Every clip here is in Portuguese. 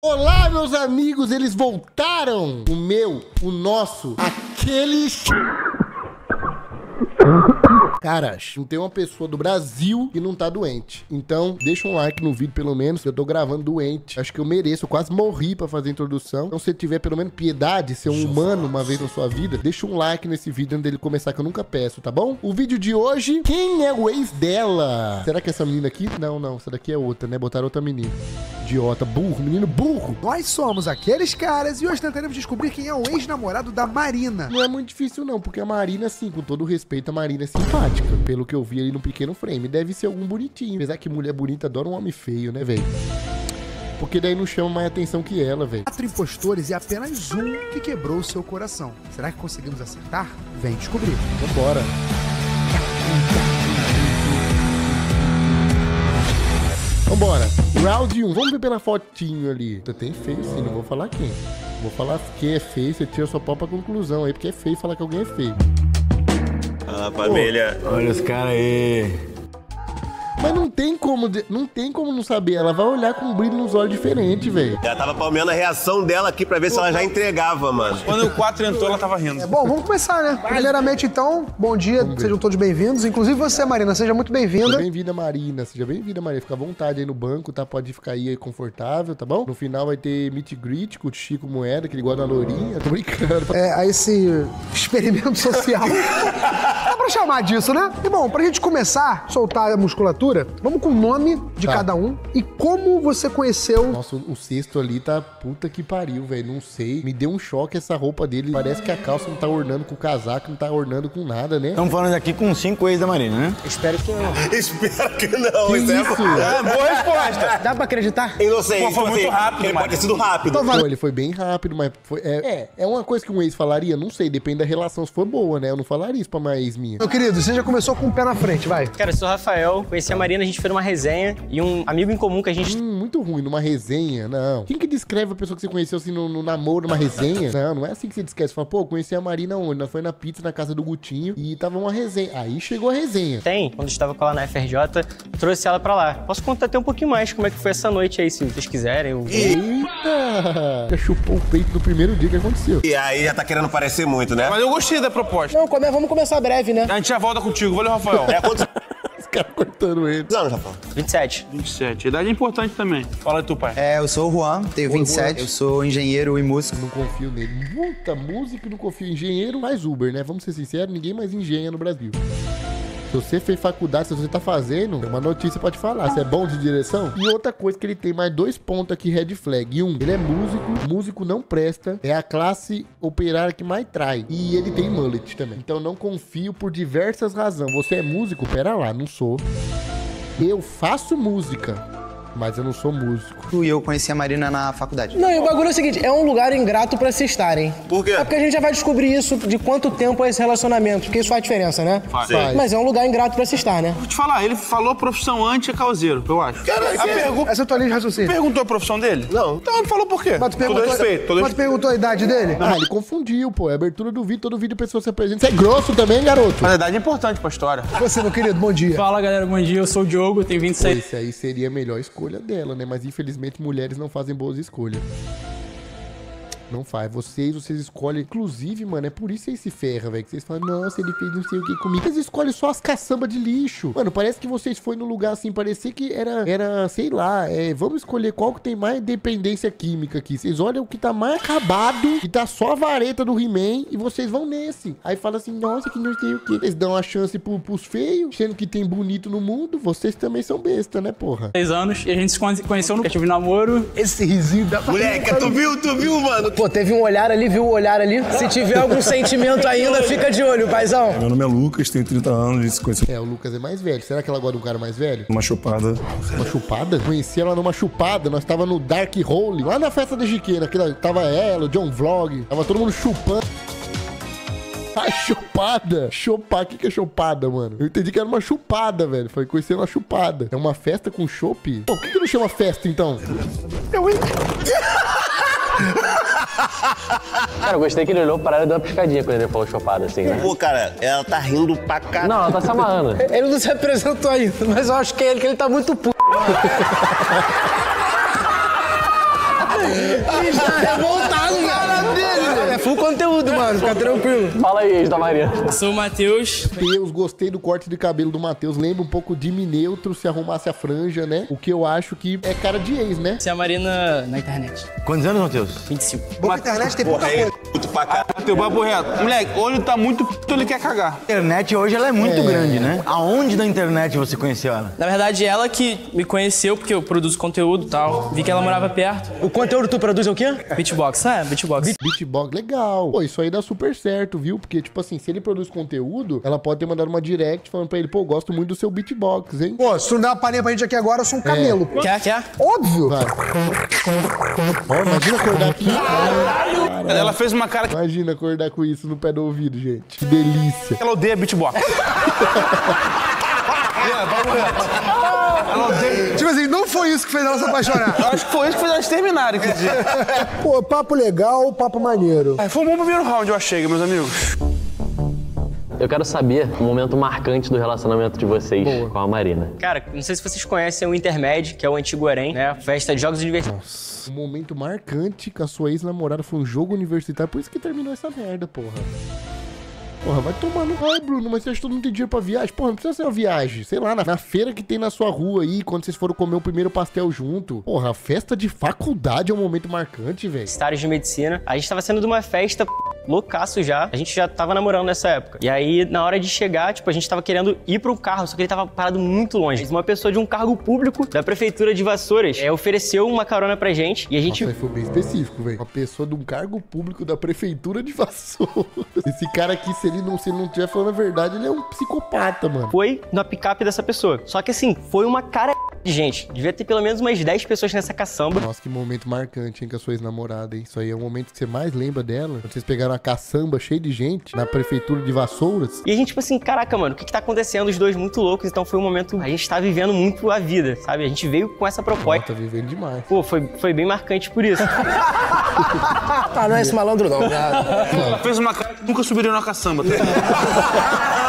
Olá, meus amigos, eles voltaram! O meu, o nosso, aqueles. Cara, não tem uma pessoa do Brasil que não tá doente. Então, deixa um like no vídeo, pelo menos. Eu tô gravando doente. Acho que eu mereço. Eu quase morri pra fazer a introdução. Então, se tiver pelo menos piedade, ser um humano uma vez na sua vida, deixa um like nesse vídeo antes dele começar, que eu nunca peço, tá bom? O vídeo de hoje, quem é o ex dela? Será que é essa menina aqui? Não, não. Essa daqui é outra, né? Botaram outra menina. Idiota, burro, menino burro. Nós somos aqueles caras e hoje tentaremos descobrir quem é o ex-namorado da Marina. Não é muito difícil, não, porque a Marina, assim, com todo respeito, a Marina é simpática. Pelo que eu vi ali no pequeno frame. Deve ser algum bonitinho. Apesar que mulher bonita adora um homem feio, né, velho? Porque daí não chama mais atenção que ela, velho. Quatro impostores e apenas um que quebrou o seu coração. Será que conseguimos acertar? Vem descobrir. Vambora. Vambora. Round 1. Vamos ver pela fotinho ali. Tem feio sim, não vou falar quem. Vou falar quem é feio, você tira sua própria conclusão aí, porque é feio falar que alguém é feio. Ah, família. Olha os caras aí. Mas não tem como, não tem como não saber. Ela vai olhar com um brilho nos olhos diferente, velho. Ela tava palmeando a reação dela aqui pra ver se ela já entregava, mano. Quando o 4 entrou, ela tava rindo. É bom, vamos começar, né? Primeiramente, então, bom dia, sejam todos bem-vindos. Inclusive você, Marina, seja muito bem-vinda. Bem-vinda, Marina. Seja bem-vinda, Marina. Fica à vontade aí no banco, tá? Pode ficar aí confortável, tá bom? No final vai ter meet and greet com o Chico Moeda, que ele gosta da lourinha. Tô brincando. É, a esse experimento social. Dá pra chamar disso, né? E bom, pra gente começar soltar a musculatura, vamos com o nome de Tá. cada um e como você conheceu. Nossa, o sexto ali tá puta que pariu, velho. Não sei. Me deu um choque essa roupa dele. Parece que a calça não tá ornando com o casaco, não tá ornando com nada, né? Estamos falando aqui com cinco ex da Marina, né? Espero que não. Espero que não. Que isso é isso? É, boa resposta. Dá pra acreditar? inocente. Pô, foi tipo muito assim, rápido, Ele pode ter sido rápido. Pô, ele foi bem rápido, mas foi, é, é, é uma coisa que um ex falaria? Não sei, depende da relação. Se for boa, né? Eu não falaria isso pra uma ex minha. Meu querido, você já começou com o pé na frente, vai. Cara, eu sou o Rafael, conheci a Marina, a gente foi numa resenha e um amigo em comum que a gente. Hum, muito ruim, numa resenha, não. Quem que descreve a pessoa que você conheceu assim no, no namoro, numa resenha? Não, não é assim que você descreve. Você fala, pô, conheci a Marina onde? Nós foi na pizza na casa do Gutinho e tava uma resenha. Aí chegou a resenha. Tem, quando eu estava com ela na FRJ, trouxe ela pra lá. Posso contar até um pouquinho mais como é que foi essa noite aí, se vocês quiserem. Eu... Eita! Já chupou o peito no primeiro dia que aconteceu. E aí já tá querendo parecer muito, né? Mas eu gostei da proposta. Não, vamos começar breve, né? A gente já volta contigo. Valeu, Rafael. É quantos Os caras cortando ele. anos, Rafael? 27. 27. Idade é importante também. Fala tu, pai. É, eu sou o Juan, tenho Oi, 27, Juan. eu sou engenheiro e músico. Não confio nele. Muita música, não confio em engenheiro, mais Uber, né? Vamos ser sinceros, ninguém mais engenha no Brasil. Se você fez faculdade, se você tá fazendo, uma notícia pode falar. Se é bom de direção. E outra coisa que ele tem mais dois pontos aqui, red flag. Um, ele é músico. Músico não presta. É a classe operária que mais trai. E ele tem mullet também. Então não confio por diversas razões. Você é músico? Pera lá, não sou. Eu faço música, mas eu não sou músico. E eu conheci a Marina na faculdade. Não, e o bagulho é o seguinte, é um lugar ingrato pra se estarem. Por quê? É porque a gente já vai descobrir isso de quanto tempo é esse relacionamento, porque isso faz diferença, né? Faz. Faz. Mas é um lugar ingrato pra se estar, né? Vou te falar, ele falou profissão antes é causeiro, eu acho. Caralho, a que- pergu... Essa é a tua linha de raciocínio. Perguntou a profissão dele? Não. Então ele falou por quê? Mas tu todo perguntou, respeito, todo mas tu perguntou a idade dele? Ah, ele confundiu, pô. É abertura do vídeo, todo vídeo a pessoa se apresenta. Você é grosso também, garoto? Mas a idade é importante pra história. Você, meu querido, bom dia. Fala galera, bom dia. Eu sou o Diogo, tenho Pô, 26 esse aí seria a melhor escolha dela, né? Mas infelizmente mulheres não fazem boas escolhas. Não faz. Vocês, vocês escolhem. Inclusive, mano, é por isso que vocês se ferram, velho. Que vocês falam, nossa, ele fez não sei o que comigo. Vocês escolhem só as caçambas de lixo. Mano, parece que vocês foram num lugar assim, parecia que era, era sei lá, é, vamos escolher qual que tem mais dependência química aqui. Vocês olham o que tá mais acabado, que tá só a vareta do He-Man, e vocês vão nesse. Aí fala assim, nossa, que não sei o que. Eles dão a chance pro, pros feios, sendo que tem bonito no mundo. Vocês também são besta, né, porra? anos e a gente se conhe- conheceu no aplicativo de namoro. Esse risinho da... Moleque, tu viu, tu viu, mano? Pô, teve um olhar ali, viu o olhar ali. Se tiver algum sentimento ainda, fica de olho, paizão. Meu nome é Lucas, tenho 30 anos, a gente se conheceu É, o Lucas é mais velho. Será que ela gosta de um cara mais velho? numa chupada. Uma chupada? Conheci ela numa chupada. Nós tava no Dark Hole, lá na festa da Jiqueira. Que tava ela, o John Vlog. Tava todo mundo chupando. Ai, chupada. Chupar. O que, que é chupada, mano? Eu entendi que era uma chupada, velho. Foi conhecer uma chupada. É uma festa com chopp? Pô, por que, que não chama festa, então? Cara, eu gostei que ele olhou para ela e deu uma piscadinha quando ele falou chopada, assim, né? Pô, cara, ela tá rindo pra caralho. Não, ela tá se amarrando. Ele não se apresentou ainda, mas eu acho que é ele, que ele tá muito puto. Tá revoltado, full conteúdo, mano. Fica tranquilo. Fala aí, ex da Marina. Sou o Matheus. Matheus, gostei do corte de cabelo do Matheus. Lembra um pouco de Neutro se arrumasse a franja, né? O que eu acho que é cara de ex, né? Você é a Marina na internet. Quantos anos, Matheus? 25. Bom, a internet tem pouca coisa. Puto pra cá. Teu papo reto. Moleque, olho tá muito p... ele quer cagar. A internet hoje ela é muito grande, né? Aonde da internet você conheceu ela? Na verdade, ela que me conheceu, porque eu produzo conteúdo e tal. Vi que ela morava perto. O conteúdo tu produz é o quê? Beatbox, é, beatbox. Beatbox, legal. Pô, isso aí dá super certo, viu? Porque, tipo assim, se ele produz conteúdo, ela pode ter mandado uma direct falando pra ele, pô, gosto muito do seu beatbox, hein? Pô, se tu não der uma palhinha pra gente aqui agora, eu sou um camelo. Quer, quer? Óbvio. Vai. Ó, imagina acordar aqui. Ela fez uma cara que Imagina acordar com isso no pé do ouvido, gente. Que delícia. ela odeia beatbox. Tipo assim, não foi isso que fez ela se apaixonar. Eu acho que foi isso que fez elas terminarem, quer dizer. Pô, papo legal, papo maneiro. É, Foi um bom primeiro round, eu achei, meus amigos. Eu quero saber o momento marcante do relacionamento de vocês com a Marina. Cara, não sei se vocês conhecem o Intermed, que é o antigo Arém, né? Festa de jogos universitários. Um momento marcante com a sua ex-namorada foi um jogo universitário, por isso que terminou essa merda, porra. Porra, vai tomar no ai, Bruno, mas você acha que todo mundo tem dinheiro pra viagem? Porra, não precisa ser uma viagem. Sei lá, na, na feira que tem na sua rua aí, quando vocês foram comer o primeiro pastel junto. Porra, festa de faculdade é um momento marcante, velho. Universitários de medicina. A gente tava saindo de uma festa loucaço já. A gente já tava namorando nessa época. E aí, na hora de chegar, tipo, a gente tava querendo ir pro carro, só que ele tava parado muito longe. Uma pessoa de um cargo público da prefeitura de Vassouras é, ofereceu uma carona pra gente e a gente Nossa, foi bem específico, velho. Uma pessoa de um cargo público da prefeitura de Vassouras. Esse cara aqui, se ele não, se ele não estiver falando a verdade, ele é um psicopata, mano. foi na picape dessa pessoa. Só que assim, foi uma cara de gente. Devia ter pelo menos umas 10 pessoas nessa caçamba. Nossa, que momento marcante, hein, com a sua ex-namorada, hein? Isso aí é o momento que você mais lembra dela. Quando vocês pegaram a caçamba cheia de gente na prefeitura de Vassouras. E a gente, tipo assim, caraca, mano, o que que tá acontecendo? Os dois muito loucos. Então foi um momento. A gente tá vivendo muito a vida, sabe? A gente veio com essa proposta. tá vivendo demais. Pô, foi, foi bem marcante por isso. Ah, não é esse malandro, não. Ela fez uma cara nunca subiria na caçamba. tá?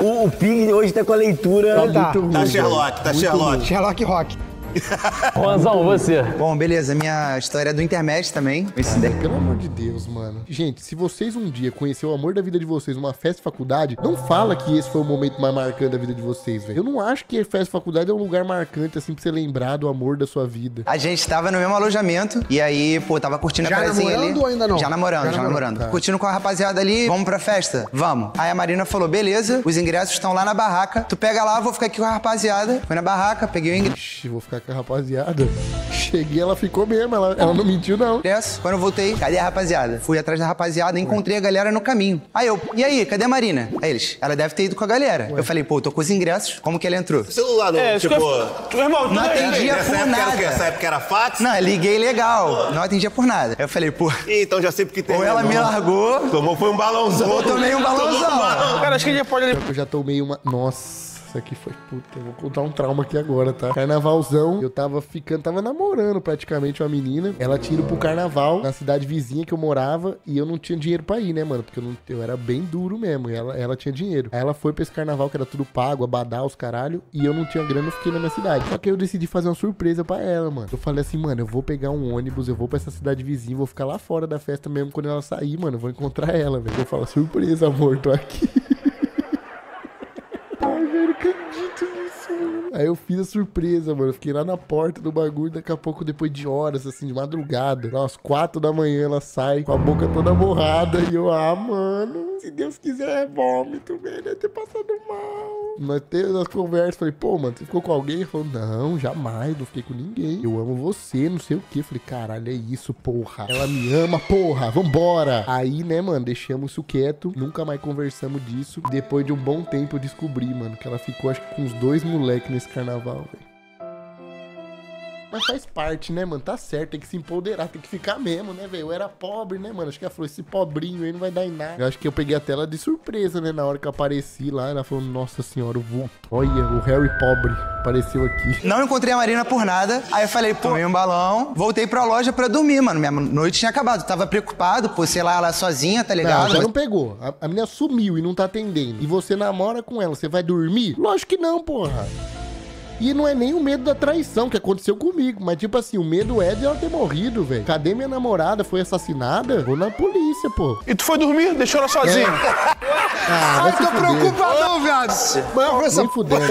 O, o Pig hoje tá com a leitura. Tá. Tá Sherlock, tá Sherlock. Sherlock Rock. Juanzão, você. Bom, beleza. Minha história é do intermédio também. Esse daí. Pelo amor de Deus, mano. Gente, se vocês um dia conhecer o amor da vida de vocês numa festa de faculdade, não fala que esse foi o momento mais marcante da vida de vocês, velho. Eu não acho que festa de faculdade é um lugar marcante, assim, pra você lembrar do amor da sua vida. A gente tava no mesmo alojamento e aí, pô, tava curtindo Já a prazinha ali. namorando ou ainda não? Já namorando, Já já, namorando, tá. Curtindo com a rapaziada ali, vamos pra festa? Vamos. Aí a Marina falou, beleza, os ingressos estão lá na barraca. Tu pega lá, vou ficar aqui com a rapaziada. Fui na barraca, peguei o ingresso. Ixi, vou ficar com a rapaziada. Cheguei, ela ficou mesmo, ela, ela não mentiu, não. Quando eu voltei, cadê a rapaziada? Fui atrás da rapaziada e encontrei a galera no caminho. Aí eu, e aí, cadê a Marina? Aí eles, ela deve ter ido com a galera. Eu falei, pô, tô com os ingressos, como que ela entrou? Celular, não, É, tipo... que eu- Tu, irmão, Não atendia Nessa por época, era o quê? nada. Essa época era fax? Não, liguei legal. Não atendia por nada. Eu falei, pô, Ih, então já sei porque tem. ou ela me largou, Tomou, foi um balãozão. ou eu tomei um balãozão. Cara, acho que a gente pode... Eu já tomei uma. Nossa, isso aqui foi puta. Eu vou contar um trauma aqui agora, tá? Carnavalzão, eu tava ficando, tava namorando praticamente uma menina. Ela tinha ido pro carnaval na cidade vizinha que eu morava e eu não tinha dinheiro pra ir, né, mano? Porque eu, não, eu era bem duro mesmo. E ela, ela tinha dinheiro. Aí ela foi pra esse carnaval que era tudo pago, abadá, os caralho. E eu não tinha grana, eu fiquei na minha cidade. Só que eu decidi fazer uma surpresa pra ela, mano. Eu falei assim, mano, eu vou pegar um ônibus, eu vou pra essa cidade vizinha, vou ficar lá fora da festa mesmo quando ela sair, mano. Eu vou encontrar ela, velho. Vou falar, surpresa, amor, tô aqui. Aí eu fiz a surpresa, mano. Fiquei lá na porta do bagulho. Daqui a pouco, depois de horas, assim, de madrugada, às quatro da manhã, ela sai com a boca toda borrada. E eu, ah, mano, se Deus quiser é vômito, velho. Deve ter passado mal. Nós teve as conversas. Falei, pô, mano, você ficou com alguém? Ele falou, não, jamais, não fiquei com ninguém. Eu amo você, não sei o que. Falei, caralho, é isso, porra. Ela me ama, porra, vambora. Aí, né, mano, deixamos isso quieto. Nunca mais conversamos disso. Depois de um bom tempo, eu descobri, mano, que ela ficou, acho que com uns dois moleques nesse carnaval, velho. Mas faz parte, né, mano? Tá certo, tem que se empoderar, tem que ficar mesmo, né, velho? Eu era pobre, né, mano? Acho que ela falou, esse pobrinho aí não vai dar em nada. Eu acho que eu peguei a tela de surpresa, né? Na hora que eu apareci lá, ela falou, nossa senhora, o vulto. Olha, o Harry pobre apareceu aqui. Não encontrei a Marina por nada. Aí eu falei, pô, tomei um balão. Voltei pra loja pra dormir, mano. Minha noite tinha acabado. Tava preocupado, pô, sei lá, ela sozinha, tá Não, ligado? já não pegou. A, a menina sumiu e não tá atendendo. E você namora com ela, você vai dormir? Lógico que não, porra. E não é nem o medo da traição que aconteceu comigo, mas tipo assim, o medo é de ela ter morrido, velho. Cadê minha namorada? Foi assassinada? Vou na polícia, pô. E tu foi dormir, deixou ela sozinha. Ah, vai Ai, tô fuder. preocupadão, viado. Mas essa fudendo.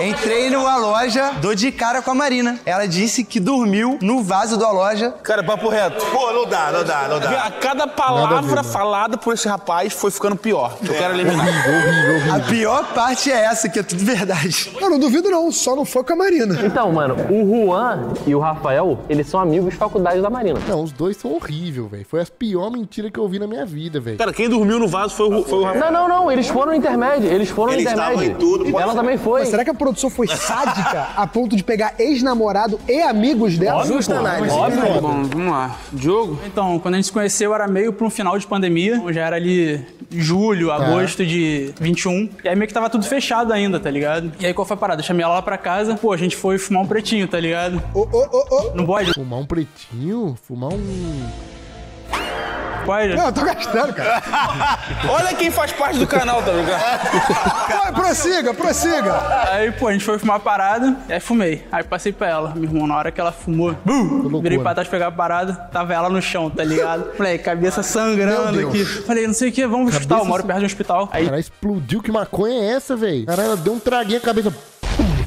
Entrei numa loja, dou de cara com a Marina. Ela disse que dormiu no vaso da loja. Cara, papo reto. Pô, não dá, não dá, não dá. A cada a palavra ver, mano. falada por esse rapaz foi ficando pior. Eu quero eliminar. Horrível, horrível, horrível. A pior parte é essa, que é tudo verdade. Eu não duvido, não. Só não foi com a Marina. Então, mano, o Juan e o Rafael, eles são amigos de faculdade da Marina. Não, os dois são horríveis, velho. Foi a pior mentira que eu ouvi na minha vida, velho. Cara, quem dormiu no vaso foi o, foi o rapaz. Não, não, não, eles foram no intermédio, eles foram Eles no intermédio. estavam em tudo, pode Ela ser. também foi. Mas será que a produção foi sádica a ponto de pegar ex-namorado e amigos dela? Justa análise. Óbvio. Bom, vamos lá. Diogo? Então, quando a gente se conheceu, era meio pra um final de pandemia. Então, Já era ali julho, agosto de 21. E aí meio que tava tudo fechado ainda, tá ligado? E aí qual foi a parada? Eu chamei ela lá pra casa. Pô, a gente foi fumar um pretinho, tá ligado? Ô, ô, ô, ô. Não pode? Fumar um pretinho? Fumar um. Pode? Não, eu tô gastando, cara. Olha quem faz parte do canal, tá ligado? Vai, prossiga, prossiga. Aí, pô, a gente foi fumar a parada, e aí fumei. Aí passei pra ela, meu irmão, na hora que ela fumou, bum, virei pra trás pegar a parada, tava ela no chão, tá ligado? Falei, cabeça sangrando aqui. Falei, não sei o que, vamos pro hospital, moro perto de um hospital. Aí, Caralho, explodiu. Que maconha é essa, velho? Caralho, ela deu um traguinho na cabeça.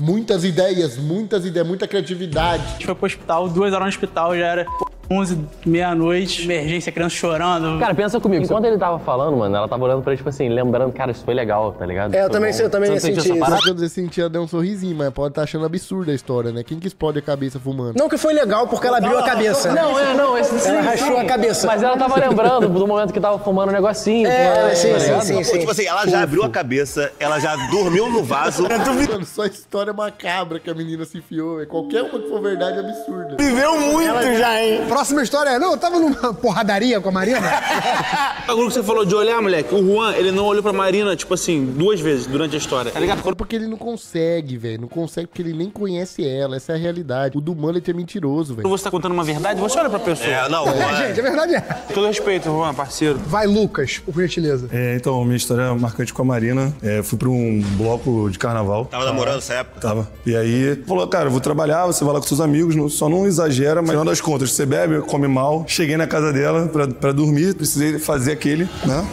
Muitas ideias, muitas ideias, muita criatividade. a gente foi pro hospital, duas horas no hospital, já era 11, meia-noite, emergência, criança chorando. Cara, pensa comigo, enquanto ele tava falando, mano, ela tava olhando pra ele, tipo assim, lembrando, cara, isso foi legal, tá ligado? É, eu Foi também eu também senti essa isso. eu senti ela deu um sorrisinho, mas pode estar achando absurda a história, né? Quem que explode a cabeça fumando? Não que foi legal, porque ela abriu a cabeça. Não, é, não, esse sim, Ela rachou a cabeça. Mas ela tava lembrando do momento que tava fumando um negocinho. É, sim, tá sim, sim, tipo assim, ela já abriu a cabeça, ela já dormiu no vaso. Mano, só história macabra que a menina se enfiou, velho. Qualquer uma que for verdade é absurda. Viveu muito já, hein? Próxima história é, não, eu tava numa porradaria com a Marina. Agora que você falou de olhar, moleque, o Juan, ele não olhou pra Marina, tipo assim, duas vezes durante a história, tá ligado? Porque ele não consegue, velho. Não consegue porque ele nem conhece ela. Essa é a realidade. O do Mullet é mentiroso, Quando velho. você tá contando uma verdade, você olha pra pessoa. É, não, É, Juan, gente, a verdade é. Com todo respeito, Juan, parceiro. Vai, Lucas, por gentileza. É, então, minha história é marcante com a Marina. É, fui pra um bloco de carnaval. tava namorando nessa época. Tava. E aí, falou, cara, eu vou trabalhar, você vai lá com seus amigos, só não exagera, mas no final das contas, você bebe, come mal. Cheguei na casa dela pra dormir, precisei fazer aquele, né?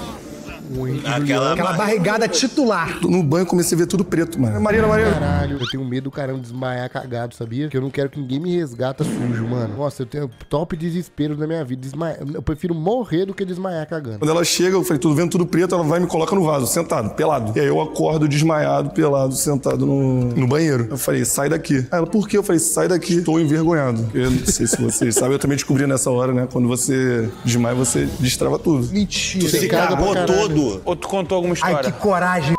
Aquela. Aquela barrigada titular. No banho comecei a ver tudo preto, mano. Marina, Marina. Caralho, eu tenho medo do caramba desmaiar cagado, sabia? Porque eu não quero que ninguém me resgata sujo, mano. Nossa, eu tenho top desespero na minha vida. Desmaia... Eu prefiro morrer do que desmaiar cagando. Quando ela chega, eu falei, tudo vendo tudo preto, ela vai e me coloca no vaso, sentado, pelado. E aí eu acordo desmaiado, pelado, sentado no, no banheiro. Eu falei, sai daqui. Aí ela, por quê? Eu falei, sai daqui. Tô envergonhado. Eu não sei se vocês sabem, eu também descobri nessa hora, né? Quando você desmaia, você destrava tudo. Mentira. Se caga pra cagou caralho. Todo. Ou tu contou alguma Ai, história? que coragem.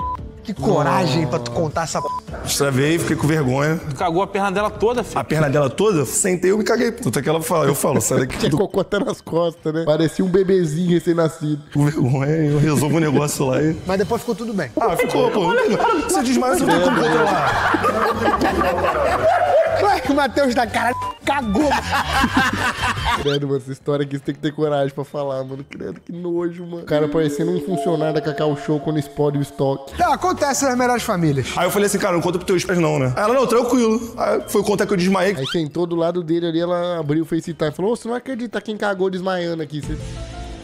Que coragem pra tu contar essa p. Destravei, fiquei com vergonha. Tu cagou a perna dela toda, filho. A perna dela toda, sentei, eu me caguei. Tanto é que ela fala, eu falo, sai daqui. Tinha cocô até nas costas, né? Parecia um bebezinho recém-nascido. com vergonha, eu resolvo o negócio lá e... Mas depois ficou tudo bem. Ah, ficou, pô. Você desmaia, você não tem como controlar. Ué, o Matheus da cara cagou. Credo, mano, essa história aqui você tem que ter coragem pra falar, mano. Credo, que nojo, mano. O cara parecendo um funcionário da Cacau Show quando explode o estoque. Não, acontece nas melhores famílias. Aí eu falei assim, cara, não conta pros teus pés não, né? Aí ela, não, tranquilo. Aí foi contar que eu desmaiei. Aí sentou do lado dele ali, ela abriu o FaceTime e falou: Ô, você não acredita quem cagou desmaiando aqui. Você...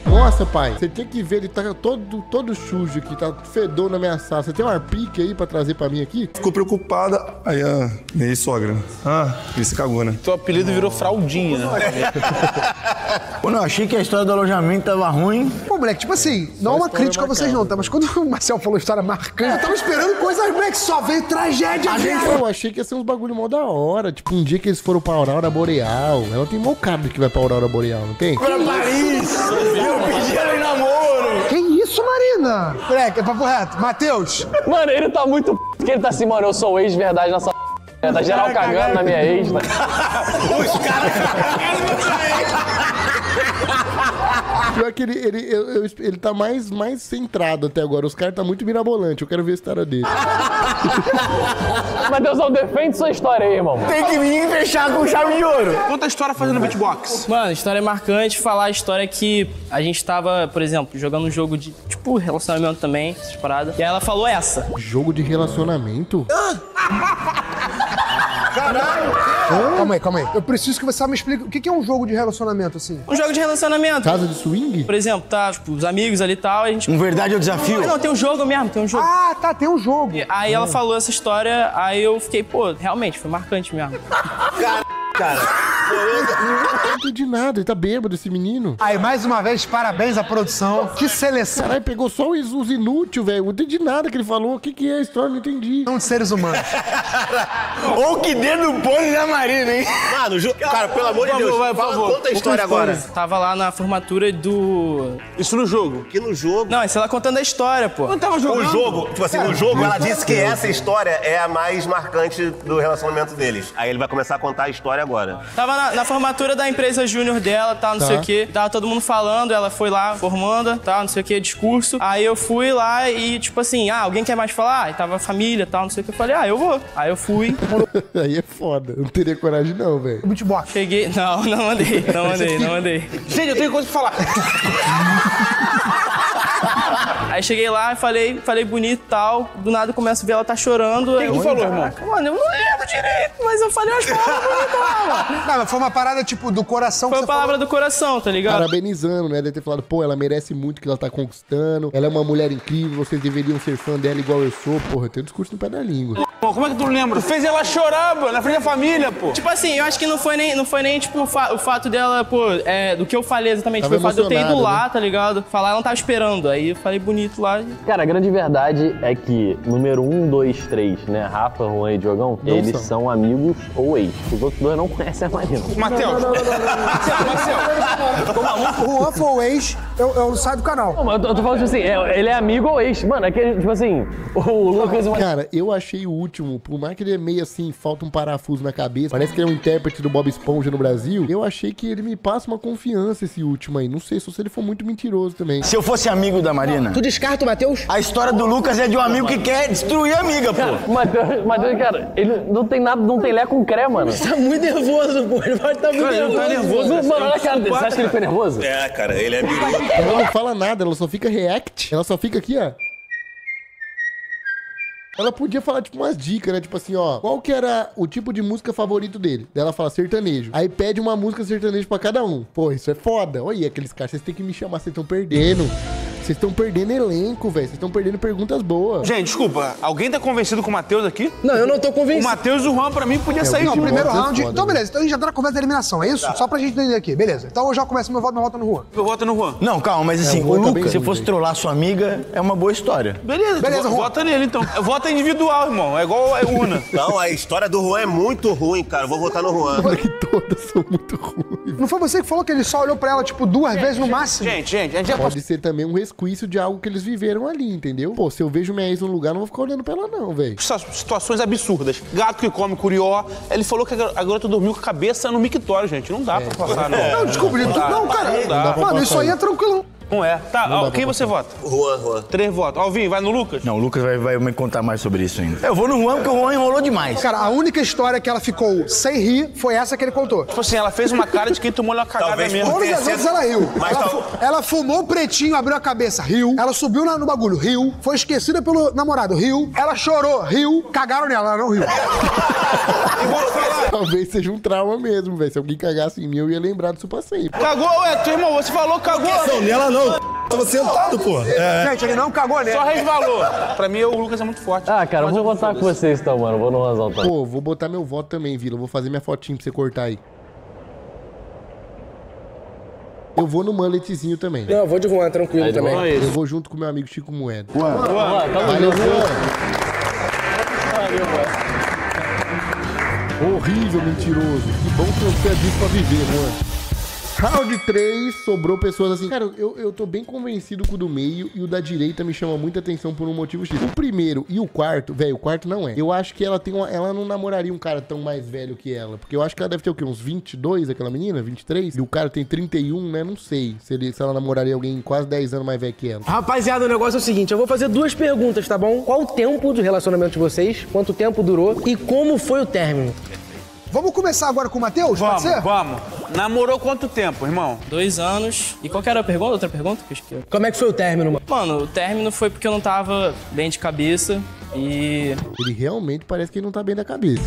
Nossa, pai, você tem que ver, ele tá todo, todo sujo aqui, tá fedor na minha sala. Você tem uma pique aí pra trazer pra mim aqui? Ficou preocupada. Aí a minha ex-sogra, ah, ele se cagou, né? Teu apelido virou fraldinha, né? Quando eu achei que a história do alojamento tava ruim, Pô, moleque, tipo assim, não é uma crítica a vocês não, tá? Mas quando o Marcel falou história marcante, eu tava esperando coisas, moleque, só veio tragédia, velho. Eu achei que ia ser uns bagulho mó da hora. Tipo, um dia que eles foram pra Aurora Boreal. Ela tem de que vai pra Aurora Boreal, não tem? pra Paris, eu pedi ela em namoro. Que isso, Marina? Moleque, é papo reto. Matheus, Mano, ele tá muito p... porque ele tá assim, mano, eu sou ex de verdade nessa p... Tá geral cagando na minha ex, né? Pior que ele, ele, eu- eu- ele tá mais, mais centrado até agora. Os caras tá muito mirabolante. Eu quero ver a história dele. Matheusão, defende sua história aí, irmão. Tem que vir fechar com chave de ouro. Conta a história fazendo beatbox. Mano, história marcante, falar a história que a gente tava, por exemplo, jogando um jogo de, tipo, relacionamento também, essas paradas. E aí ela falou essa. Jogo de relacionamento? Calma aí, calma aí. Eu preciso que você me explique o que é um jogo de relacionamento, assim. Um jogo de relacionamento. Casa de swing? Por exemplo, tá, tipo, os amigos ali e tal, a gente... Um verdade ou desafio? Ah, não, tem um jogo mesmo, tem um jogo. Ah, tá, tem um jogo. Aí ela falou essa história, aí eu fiquei, pô, realmente, foi marcante mesmo. Eu não entendi nada, ele tá bêbado esse menino. Aí, mais uma vez, parabéns à produção. Que seleção. Caralho, pegou só os, os inúteis, velho. Não entendi nada que ele falou. O que, que é a história? Não entendi. São de seres humanos. Ou que dedo podre da Marina, hein? Mano, ju- cara, pelo amor de Deus, fala, conta a história agora. Tava lá na formatura do... Isso no jogo. Que no jogo. Não, isso ela contando a história, pô. Não tava O jogando. jogo, tipo assim, no jogo ela disse que essa história é a mais marcante do relacionamento deles. Aí ele vai começar a contar a história agora. Tava na, na formatura da empresa júnior dela, tal, não Tá. sei o quê. Tava todo mundo falando, ela foi lá formando, tal, não sei o quê, discurso. Aí eu fui lá e, tipo assim, ah, alguém quer mais falar? Aí tava a família, tal, não sei o que. Eu falei, ah, eu vou. Aí eu fui, Aí é foda. Eu não teria coragem, não, velho. Beatbox. cheguei. Não, não mandei, não mandei, não mandei. Gente, eu tenho coisa pra falar. Aí cheguei lá e falei, falei bonito e tal. Do nada eu começo a ver ela tá chorando. Aí que eu, falou, irmão? "Caraca, Mano, eu não lembro direito, mas eu falei umas palavras bonitas lá, mano. Não, mas foi uma parada, tipo, do coração Foi que a você falou. palavra do coração, tá ligado? Parabenizando, né? Deve ter falado, pô, ela merece muito o que ela tá conquistando. Ela é uma mulher incrível, vocês deveriam ser fã dela igual eu sou. Porra, tem um discurso no pé da língua. Pô, como é que tu lembra? Tu fez ela chorar, pô, na frente da família, pô. Tipo assim, eu acho que não foi nem, não foi nem tipo, o, fa- o fato dela, pô, é, do que eu falei exatamente. Tava foi o fato de eu ter ido emocionada, lá, né? tá ligado? Falar, ela não tava esperando. Aí eu falei bonito lá. e- Cara, a grande verdade é que número 1, 2, 3, né? Rafa, Juan e Diogão, eles são. são. amigos ou ex. Os outros dois não conhecem a Marina. Matheus. O Juan foi o ex, eu, eu não saio do canal. Não, mas eu tô, eu tô falando, tipo assim, é- ele é amigo ou ex. Mano, é que, tipo assim, o Lucas Cara, eu achei o último, por mais que ele é meio assim, falta um parafuso na cabeça, parece que ele é um intérprete do Bob Esponja no Brasil. Eu achei que ele me passa uma confiança esse último aí. Não sei só se ele for muito mentiroso também. Se eu fosse amigo da Marina, Tu descarta o Matheus? a história do Lucas é de um amigo que quer destruir a amiga, pô. Matheus, Matheus, cara, ele não tem nada, não tem lé com cré, mano. Tá muito nervoso, pô. Ele pode estar muito Cara, ele não tá nervoso. Mano, olha a cara dele. Você acha que ele foi nervoso? É, cara, ele é. Ela não fala nada, ela só fica react. Ela só fica aqui, ó. Ela podia falar, tipo, umas dicas, né? Tipo assim, ó. Qual que era o tipo de música favorito dele? Daí ela fala sertanejo. Aí pede uma música sertanejo pra cada um. Pô, isso é foda. Olha, aqueles caras, vocês têm que me chamar, vocês estão perdendo. Vocês estão perdendo elenco, velho. Vocês estão perdendo perguntas boas. Gente, desculpa, alguém tá convencido com o Matheus aqui? Não, eu não tô O convencido. Matheus e o Juan, pra mim, podia sair o de Não, primeiro round. foda, Então, né? beleza. Então a gente já tá na conversa da eliminação, é isso? Só pra gente entender aqui. Beleza. Então eu já começo meu voto, meu voto é no Juan. Eu voto no Juan. Não, calma, mas assim, o o Juan tá bem Lucas, se fosse gente. trollar sua amiga, é uma boa história. Beleza, Beleza, Juan. vota nele então. Vota individual, irmão. É igual a Una. Não, a história do Juan é muito ruim, cara. Eu vou votar no Juan. Olha que todas são muito ruins. Não foi você que falou que ele só olhou pra ela, tipo, duas vezes no máximo? Gente, gente, a gente já Pode ser também um resquício de algo que eles viveram ali, entendeu? Pô, se eu vejo minha ex num lugar, não vou ficar olhando pra ela, não, velho. situações absurdas. Gato que come curió. Ele falou que a gar- a garota dormiu com a cabeça no mictório, gente. Não dá pra passar, não. Não, desculpa, gente. dá. Não, cara. Não dá. Mano, isso aí é tranquilo. Não é. Tá, ó, quem você vota? Juan, Juan. Três votos. Alvin, vai no Lucas? Não, o Lucas vai, vai me contar mais sobre isso ainda. Eu vou no Juan, porque o Juan enrolou demais. Cara, a única história que ela ficou sem rir foi essa que ele contou. Tipo assim, ela fez uma cara de quem tomou uma cagada Talvez mesmo. Todas as vezes ela riu. Mas ela, tal- fu- ela fumou o pretinho, abriu a cabeça, riu. Ela subiu na- no bagulho, riu. Foi esquecida pelo namorado, riu. Ela chorou, riu. Cagaram nela, ela não riu. Talvez seja um trauma mesmo, velho. Se alguém cagasse em mim, eu ia lembrar disso pra sempre. Cagou, ué, teu irmão, você falou cagou. Não, nela não. Tava sentado, pô. É. Gente, ele não cagou Só nela. resvalou. Pra mim, o Lucas é muito forte. Ah, cara, eu Mas vou votar com vocês então, mano. Vou no Ranzão também. Pô, vou botar meu voto também, Vila. Vou fazer minha fotinha pra você cortar aí. Eu vou no mulletzinho também. Não, eu vou de Juan, tranquilo Aí, também. Juan, é Eu isso. vou junto com meu amigo Chico Moeda. Juan, Valeu, junto. Juan. Horrível, mentiroso. Que bom que você é disso pra viver, Juan. Round 3, sobrou pessoas assim. Cara, eu, eu tô bem convencido com o do meio e o da direita me chama muita atenção por um motivo X. O primeiro e o quarto, velho, o quarto não é. Eu acho que ela tem uma. Ela não namoraria um cara tão mais velho que ela. Porque eu acho que ela deve ter o quê? Uns 22, aquela menina? 23? E o cara tem 31, né? Não sei se, ele, se ela namoraria alguém quase 10 anos mais velho que ela. Rapaziada, o negócio é o seguinte, eu vou fazer duas perguntas, tá bom? Qual o tempo de relacionamento de vocês? Quanto tempo durou? E como foi o término? Vamos começar agora com o Matheus? Pode Vamos, ser? vamos. Namorou quanto tempo, irmão? Dois anos. E qual que era a pergunta? Outra pergunta? que eu. Como é que foi o término, mano? Mano, o término foi porque eu não tava bem de cabeça. E. Ele realmente parece que ele não tá bem da cabeça.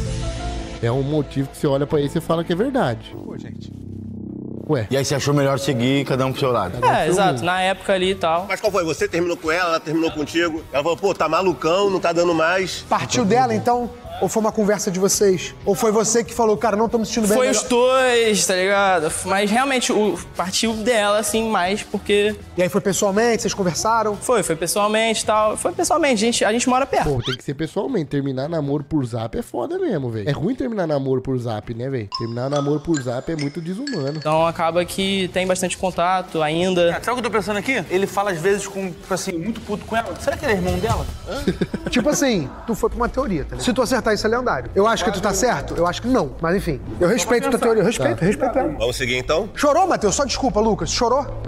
É um motivo que você olha pra ele e você fala que é verdade. Pô, gente. Ué. E aí você achou melhor seguir cada um pro seu lado? É, exato. Na época ali e tal. Mas qual foi? Você terminou com ela, ela terminou contigo. Ela falou, pô, tá malucão, não tá dando mais. Partiu dela, então? Ou foi uma conversa de vocês? Ou foi você que falou, cara, não tô me sentindo bem? Foi melhor- os dois, tá ligado? Mas realmente, o, partiu dela, assim, mais porque. E aí foi pessoalmente, vocês conversaram? Foi, foi pessoalmente e tal. Foi pessoalmente, a gente, a gente mora perto. Pô, tem que ser pessoalmente. Terminar namoro por zap é foda mesmo, velho. É ruim terminar namoro por zap, né, velho? Terminar namoro por zap é muito desumano. Então acaba que tem bastante contato ainda. Sabe o que eu tô pensando aqui? Ele fala às vezes com, tipo assim, muito puto com ela. Será que ele é irmão dela? Tipo assim, tu foi pra uma teoria, tá ligado? Se tu acertar isso é lendário. Eu acho que tu tá certo? Eu acho que não. Mas enfim, eu respeito tua teoria. Eu respeito, eu respeito ela. Vamos seguir então? Chorou, Matheus? Só desculpa, Lucas. Chorou?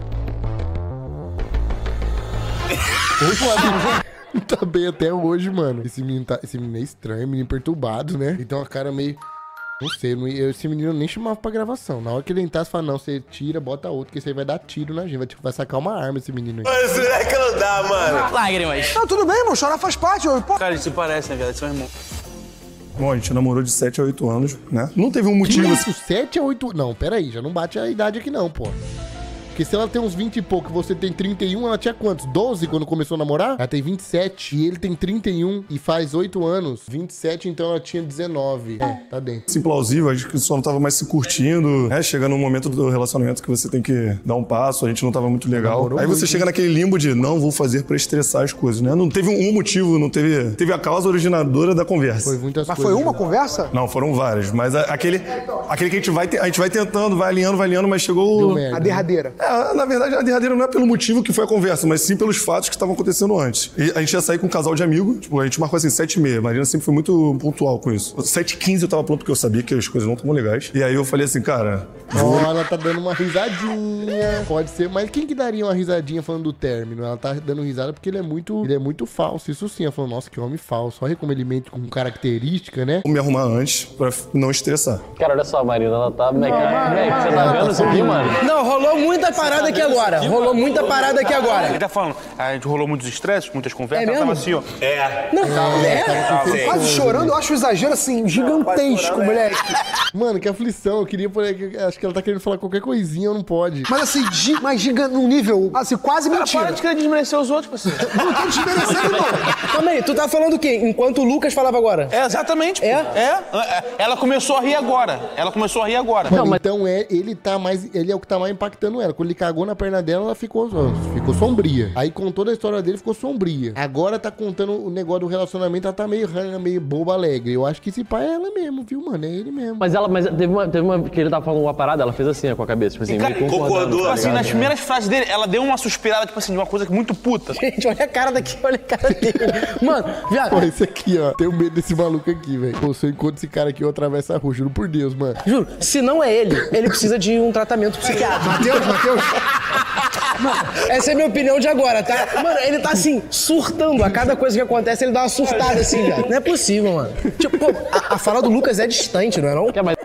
tá bem até hoje, mano. Esse menino, tá, esse menino é estranho, menino perturbado, né? Então a cara meio. Não sei, não- eu- esse menino eu nem chamava pra gravação. Na hora que ele entrasse, fala, não, você tira, bota outro, que esse aí vai dar tiro na gente. Vai, tipo, vai sacar uma arma esse menino aí. Mas será que não dá, mano? Lágrimas. Não, tudo bem, irmão. Chorar faz parte. Eu, pô, Cara, eles se parecem, né, velho? Eles são irmãos. Bom, a gente namorou de 7 a 8 anos, né? Não teve um Que motivo isso? 7 a 8. Não, peraí, já não bate a idade aqui não, pô. Porque se ela tem uns 20 e pouco e você tem 31, ela tinha quantos? 12 quando começou a namorar? Ela tem 27 e ele tem 31 e faz 8 anos. 27, então ela tinha 19. É, tá dentro. assim, plausível, acho que só não tava mais se curtindo, né? Chega num momento do relacionamento que você tem que dar um passo, a gente não tava muito legal. Namorou Aí você muito, chega hein? naquele limbo de não vou fazer pra estressar as coisas, né? Não teve um motivo, não teve. Teve a causa originadora da conversa. Foi muitas mas coisas. foi uma né? conversa? Não, foram várias, mas a- aquele, aquele que a gente vai, te- a gente vai tentando, vai alinhando, vai alinhando, mas chegou. A derradeira. É, na verdade, a derradeira não é pelo motivo que foi a conversa, mas sim pelos fatos que estavam acontecendo antes. E a gente ia sair com um casal de amigo, tipo, a gente marcou assim, 7 e meia. Marina sempre foi muito pontual com isso. 7 e 15 eu tava pronto porque eu sabia que as coisas não estavam legais. E aí eu falei assim, cara, Ó, ela tá dando uma risadinha. Pode ser, mas quem que daria uma risadinha falando do término? Ela tá dando risada porque ele é muito, ele é muito falso. Isso sim, ela falou, nossa, que homem falso. Olha como ele mente com característica, né? vou me arrumar antes pra não estressar. Cara, olha só, Marina, ela tá. Moleque, você tá vendo isso aqui, mano? Não, rolou muita parada aqui agora. Rolou muita parada aqui Ele agora. tá falando, a gente rolou muitos estresses, muitas conversas, É ela tava assim, ó. É. Não, é. Quase chorando, eu acho um exagero assim, gigantesco, moleque. Mano, que aflição. Eu queria. poder- Acho que ela tá querendo falar qualquer coisinha, não pode. Mas assim, gi mas gigante, num nível, assim, quase Cara, mentira. para de querer desmerecer os outros, parceiro. Não tô desmerecendo, não. Calma aí, tu tá falando o quê? Enquanto o Lucas falava agora. É, exatamente. pô. É? É. Ela começou a rir agora. Ela começou a rir agora. Mano, então é, ele tá mais. Ele é o que tá mais impactando ela. Quando ele cagou na perna dela, ela ficou, ficou sombria. Aí contou a história dele, ficou sombria. Agora tá contando o negócio do relacionamento, ela tá meio meio boba alegre. Eu acho que esse pai é ela mesmo, viu, mano? É ele mesmo. Mas ela, mas teve uma, teve uma que ele tava falando uma parada, ela fez assim ó, com a cabeça, tipo assim, meio concordando, concordou, tá Assim, nas primeiras frases dele, ela deu uma suspirada, tipo assim, de uma coisa muito puta. Gente, olha a cara daqui, olha a cara dele. Mano, viado, Pô, esse aqui, ó. Tenho medo desse maluco aqui, velho. Pô, se eu encontro esse cara aqui, eu atravesso a rua, juro por Deus, mano. juro, se não é ele, ele precisa de um tratamento psiquiátrico. Matheus, Matheus. Essa é a minha opinião de agora, tá? Mano, ele tá assim, surtando. A cada coisa que acontece, ele dá uma surtada assim, velho. Não é possível, mano. Tipo, pô, a, a fala do Lucas é distante, não é não? Quer mais?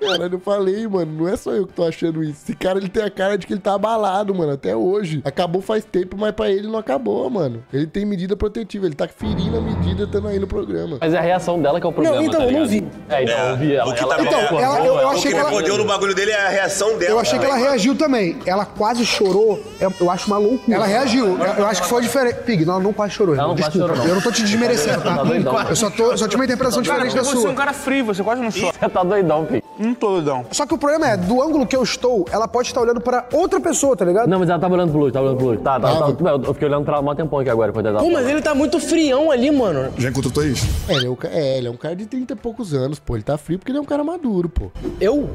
Caralho, eu falei, mano, não é só eu que tô achando isso. Esse cara, ele tem a cara de que ele tá abalado, mano, até hoje. Acabou faz tempo, mas pra ele não acabou, mano. Ele tem medida protetiva, ele tá ferindo a medida estando aí no programa. Mas é a reação dela que é o problema. então, tá eu não vi. É, então, eu vi ela. O que ela, tá Então, É, ela, eu, eu O achei que ela. fodeu no bagulho dele é a reação dela. Eu achei que ela também. reagiu também. Ela quase chorou. Eu, eu acho uma loucura. Ela reagiu. Eu, eu acho que foi diferente. Pig, não, ela não quase chorou. Ela não irmão. quase Desculpa. chorou, não. Eu não tô te desmerecendo, tá? Tá. Eu só, tô, só tinha uma interpretação diferente da Você é sua. um cara frio, você quase não chora. Você tá doidão, filho. Doidão. Só que o problema é, do ângulo que eu estou, ela pode estar olhando pra outra pessoa, tá ligado? Não, mas ela tava olhando pro Lucas, tava olhando pro Lucas. Tá, tá, Tava. tá, eu fiquei olhando pra ela mó tempão aqui agora, quando ela Pô, mas ele tá muito frião ali, mano. Já encontrou tua ex? É, ele é, um, ca- é, ele é um cara de 30 e poucos anos, pô. Ele tá frio porque ele é um cara maduro, pô. Eu?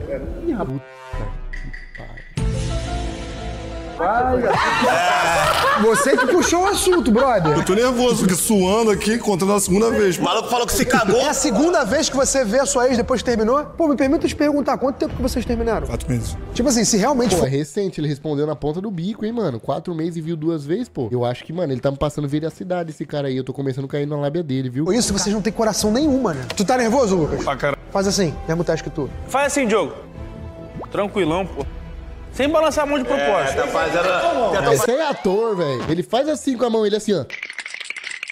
Você que puxou o assunto, brother. Eu tô nervoso, porque suando aqui, contando a segunda vez. O maluco falou que se cagou. É a segunda vez que você vê a sua ex depois que terminou? Pô, me permita te perguntar, quanto tempo que vocês terminaram? Quatro meses. Tipo assim, se realmente Pô, é recente, ele respondeu na ponta do bico, hein, mano. Quatro meses e viu duas vezes, pô. Eu acho que, mano, ele tá me passando veracidade, esse cara aí. Eu tô começando a cair na lábia dele, viu? isso, vocês não têm coração nenhum, mano. Tu tá nervoso, Lucas? Ah, cara. Faz assim, mesmo teste que tu. Faz assim, Diogo. Tranquilão, pô. Sem balançar a mão de propósito. Tá fazendo. Esse aí é ator, velho. Ele faz assim com a mão, ele assim, ó.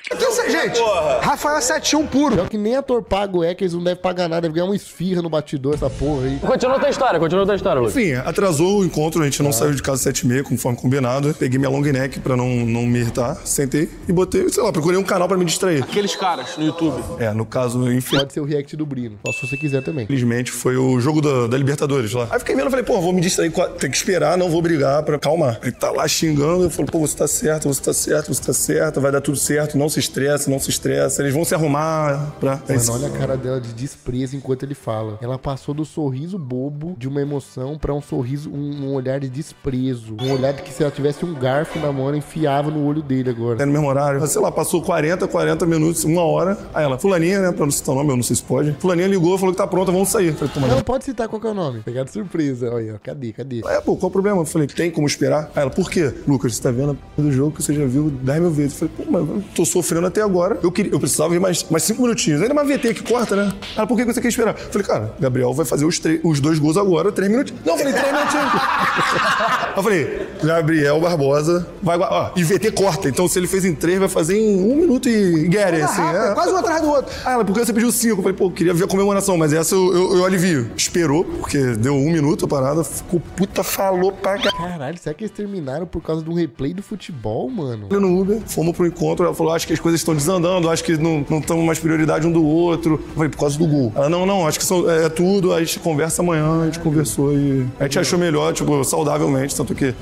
Já, gente, porra. Rafael é 71 puro. Pior que nem ator pago é, que eles não devem pagar nada, deve ganhar uma esfirra no batidor, essa porra aí. Continua a tua história, continua a tua história, Lucas. Enfim, atrasou o encontro, a gente não saiu de casa às 7h30, conforme combinado. Peguei minha long neck pra não, não me irritar, sentei e botei, sei lá, procurei um canal pra me distrair. Aqueles caras no YouTube. É, no caso, enfim. Pode ser o react do Brino. Só se você quiser também. Infelizmente foi o jogo da, da Libertadores lá. Aí fiquei vendo, falei, pô, vou me distrair, tem que esperar, não vou brigar pra calmar. Ele tá lá xingando, eu falo, pô, você tá certo, você tá certo, você tá certo, vai dar tudo certo, não se estressa, não se estressa, eles vão se arrumar pra. Mano, olha a cara dela de desprezo enquanto ele fala. Ela passou do sorriso bobo de uma emoção pra um sorriso, um, um olhar de desprezo. Um olhar de que se ela tivesse um garfo na mão, ela enfiava no olho dele agora. É no mesmo horário. Sei lá, passou 40, 40 minutos, uma hora. Aí ela, fulaninha, né, pra não citar o nome, eu não sei se pode. Fulaninha ligou, falou que tá pronta, vamos sair. Falei, toma, Não, pode citar qual que é o nome. Pegar de surpresa. Olha, ó, cadê, cadê? É, pô, qual o problema? Eu falei, tem como esperar? Aí ela, por quê? Lucas, você tá vendo a p do jogo que você já viu 10 mil vezes. Eu falei, pô, mas eu tô sofrendo até agora. Eu, queria, eu precisava de mais, mais 5 minutinhos. Ainda mais VT que corta, né? Ela, por que você quer esperar? Eu falei, cara, Gabriel vai fazer os, três- os dois gols agora, 3 minutinhos. Não, eu falei, 3 minutinhos. eu falei, Gabriel Barbosa vai. Ó, e VT corta. Então se ele fez em 3, vai fazer em 1 minuto e Guerre, assim. rápido, é. quase um atrás do outro. Ah, ela, por que você pediu 5? Eu falei, pô, eu queria ver a comemoração, mas essa eu, eu, eu alivio. Esperou, porque deu um minuto a parada, ficou puta, falou pra caralho. Caralho, será que eles terminaram por causa de um replay do futebol, mano? no Uber, fomos pro encontro, ela falou, acho que as coisas estão desandando, acho que não estão mais prioridade um do outro. Eu falei, por causa do gol. Ela, não, não, acho que são, é, tudo, aí a gente conversa amanhã, a gente conversou e a gente achou melhor, tipo, saudavelmente, tanto que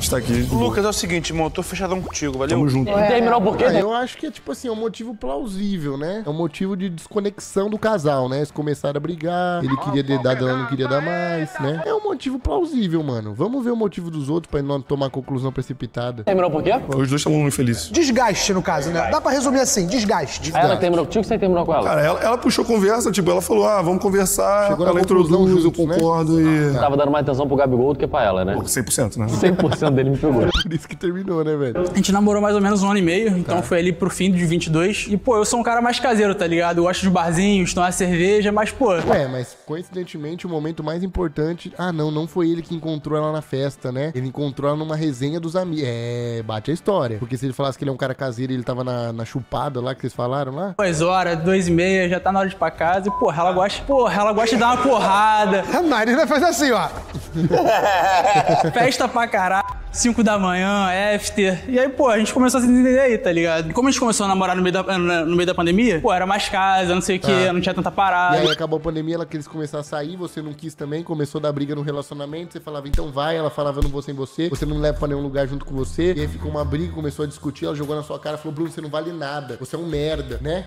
está aqui. Lucas, é o seguinte, irmão, eu tô fechadão contigo, valeu? Tamo junto. Terminou por quê? Eu acho que é tipo assim, é um motivo plausível, né? É um motivo de desconexão do casal, né? Eles começaram a brigar, ele queria dar, ela não queria dar mais, né? É um motivo plausível, mano. Vamos ver o motivo dos outros pra não tomar conclusão precipitada. Terminou por quê? Os dois estavam muito felizes. Desgaste, no caso, né? Dá pra resumir assim, desgaste. Aí ela terminou contigo você terminou com ela? Cara, ela, ela puxou conversa, tipo, ela falou, ah, vamos conversar, Chegou ela conclusão introduz, eu juntos, né? concordo e... Tava dando mais atenção pro Gabigol do que pra ela, né? 100%, né? 100% dele me pegou. Por isso que terminou, né, velho? A gente namorou mais ou menos um ano e meio, então foi ali pro fim de 22. E, pô, eu sou um cara mais caseiro, tá ligado? Eu gosto de barzinhos, tomar cerveja, mas, pô. Ué, mas coincidentemente o momento mais importante. Ah, não, não foi ele que encontrou ela na festa, né? Ele encontrou ela numa resenha dos amigos. É, bate a história. Porque se ele falasse que ele é um cara caseiro e ele tava na, na chupada lá que vocês falaram lá. Duas horas, duas e meia, já tá na hora de ir pra casa. E, porra, ela gosta, porra, ela gosta de dar uma porrada. A Marina faz assim, ó. Festa pra caralho. 5 da manhã, after. E aí, pô, a gente começou a se entender aí, tá ligado? Como a gente começou a namorar no meio da, no meio da pandemia, pô, era mais casa, não sei o quê, Ah. não tinha tanta E parada. aí acabou a pandemia, ela quis começar a sair, você não quis também, começou a dar briga no relacionamento, você falava, então vai, ela falava, eu não vou sem você, você não me leva pra nenhum lugar junto com você, e aí ficou uma briga, começou a discutir, ela jogou na sua cara, falou, Bruno, você não vale nada, você é um merda, né?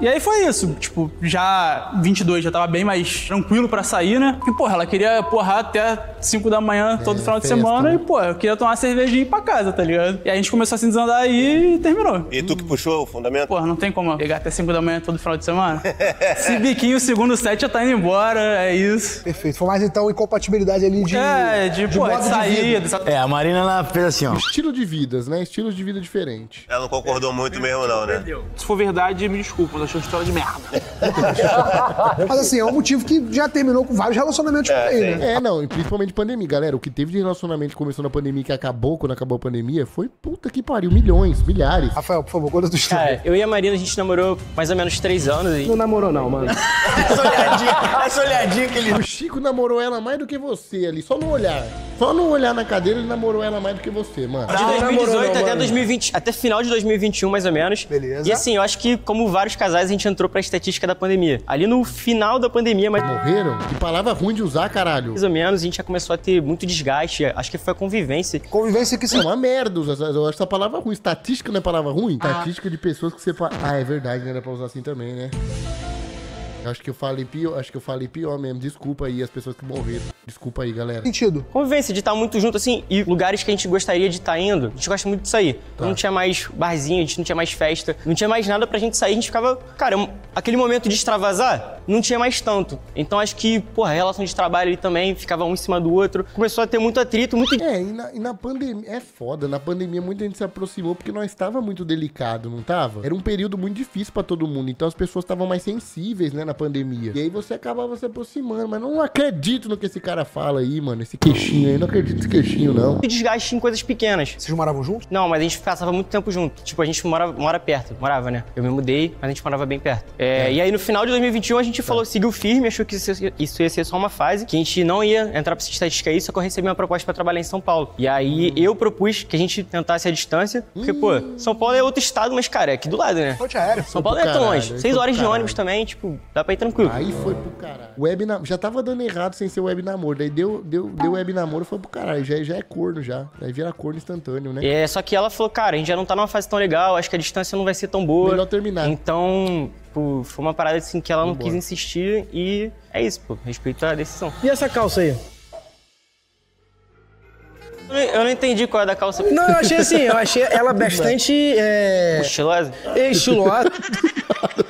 E aí foi isso. Tipo, já 22 já tava bem mais tranquilo pra sair, né? E, porra, ela queria porrar até 5 da manhã todo final de festa, semana né? e, pô, eu queria tomar uma cervejinha e ir pra casa, tá ligado? E a gente começou a se desandar aí e terminou. E tu que puxou o fundamento? Porra, não tem como pegar até 5 da manhã todo final de semana? Esse biquinho, o segundo set já tá indo embora, é isso. Perfeito. Foi mais então incompatibilidade ali de. É, de, pô, de de sair. vida. dessa- É, a Marina ela fez assim, ó. Estilo de vidas, né? Estilos de vida diferente. Ela não concordou muito mesmo, não, né? Se for verdade, me desculpa, mas achou história de merda. Mas assim, é um motivo que já terminou com vários relacionamentos por aí, né? É, não, e principalmente pandemia. Galera, o que teve de relacionamento que começou na pandemia e que acabou quando acabou a pandemia foi puta que pariu, milhões, milhares. Rafael, por favor, conta tua história. Cara, eu e a Marina, a gente namorou mais ou menos três anos e... Não namorou, não, mano. Essa olhadinha, essa olhadinha que ele. O Chico namorou ela mais do que você ali, só no olhar. Só no olhar na cadeira ele namorou ela mais do que você, mano. De 2018 até 2020, até final de 2021, mais ou menos. Beleza. E assim, eu acho que, como vários casais, a gente entrou pra estatística da pandemia. Ali no final da pandemia, mas Morreram? Que palavra ruim de usar, caralho. mais ou menos, a gente já começou a ter muito desgaste. Acho que foi a convivência. Convivência que É se. uma merda eu acho essa palavra ruim. Estatística não é palavra ruim? Estatística de pessoas que você. Ah, é verdade, né? Dá pra usar assim também, né? Acho que eu falei pior, acho que eu falei pior mesmo. Desculpa aí as pessoas que morreram. Desculpa aí, galera. sentido. Convivência de estar muito junto, assim, e lugares que a gente gostaria de estar indo. A gente gosta muito de sair. Tá. Não tinha mais barzinho, a gente não tinha mais festa, não tinha mais nada pra gente sair. A gente ficava, cara, aquele momento de extravasar, não tinha mais tanto. Então acho que, porra, a relação de trabalho ali também ficava um em cima do outro. Começou a ter muito atrito, muito. É, e na, e na pandemia. É foda. Na pandemia muita gente se aproximou porque nós estava muito delicado, não tava? Era um período muito difícil pra todo mundo. Então as pessoas estavam mais sensíveis, né? Na pandemia. E aí você acabava se aproximando, mas não acredito no que esse cara fala aí, mano. Esse queixinho aí, não acredito nesse queixinho, não. E desgaste em coisas pequenas. Vocês moravam juntos? Não, mas a gente passava muito tempo junto. Tipo, a gente mora, mora perto. Morava, né? Eu me mudei, mas a gente morava bem perto. É, E aí, no final de 2021, a gente falou, seguiu firme, achou que isso, isso ia ser só uma fase, que a gente não ia entrar pra estatística aí, só que eu recebi uma proposta pra trabalhar em São Paulo. E aí, eu propus que a gente tentasse a distância, porque, pô, São Paulo é outro estado, mas, cara, é aqui do lado, né? Ponte aéreo. São Paulo não é tão longe. aí Seis horas de caralho. ônibus também, tipo, dá pra ir tranquilo. Aí foi pro caralho. Web na... Já tava dando errado sem ser web namoro. Daí deu, deu, deu web namoro foi pro caralho. Já, já é corno já. Aí vira corno instantâneo, né? É, só que ela falou, cara, a gente já não tá numa fase tão legal, acho que a distância não vai ser tão boa. Melhor terminar. Então, pô, foi uma parada assim que ela não quis insistir e é isso, pô, respeito a decisão. E essa calça aí? Eu não- não entendi qual é da calça. Não, eu achei assim, eu achei ela bastante é, Estilosa? estilosa.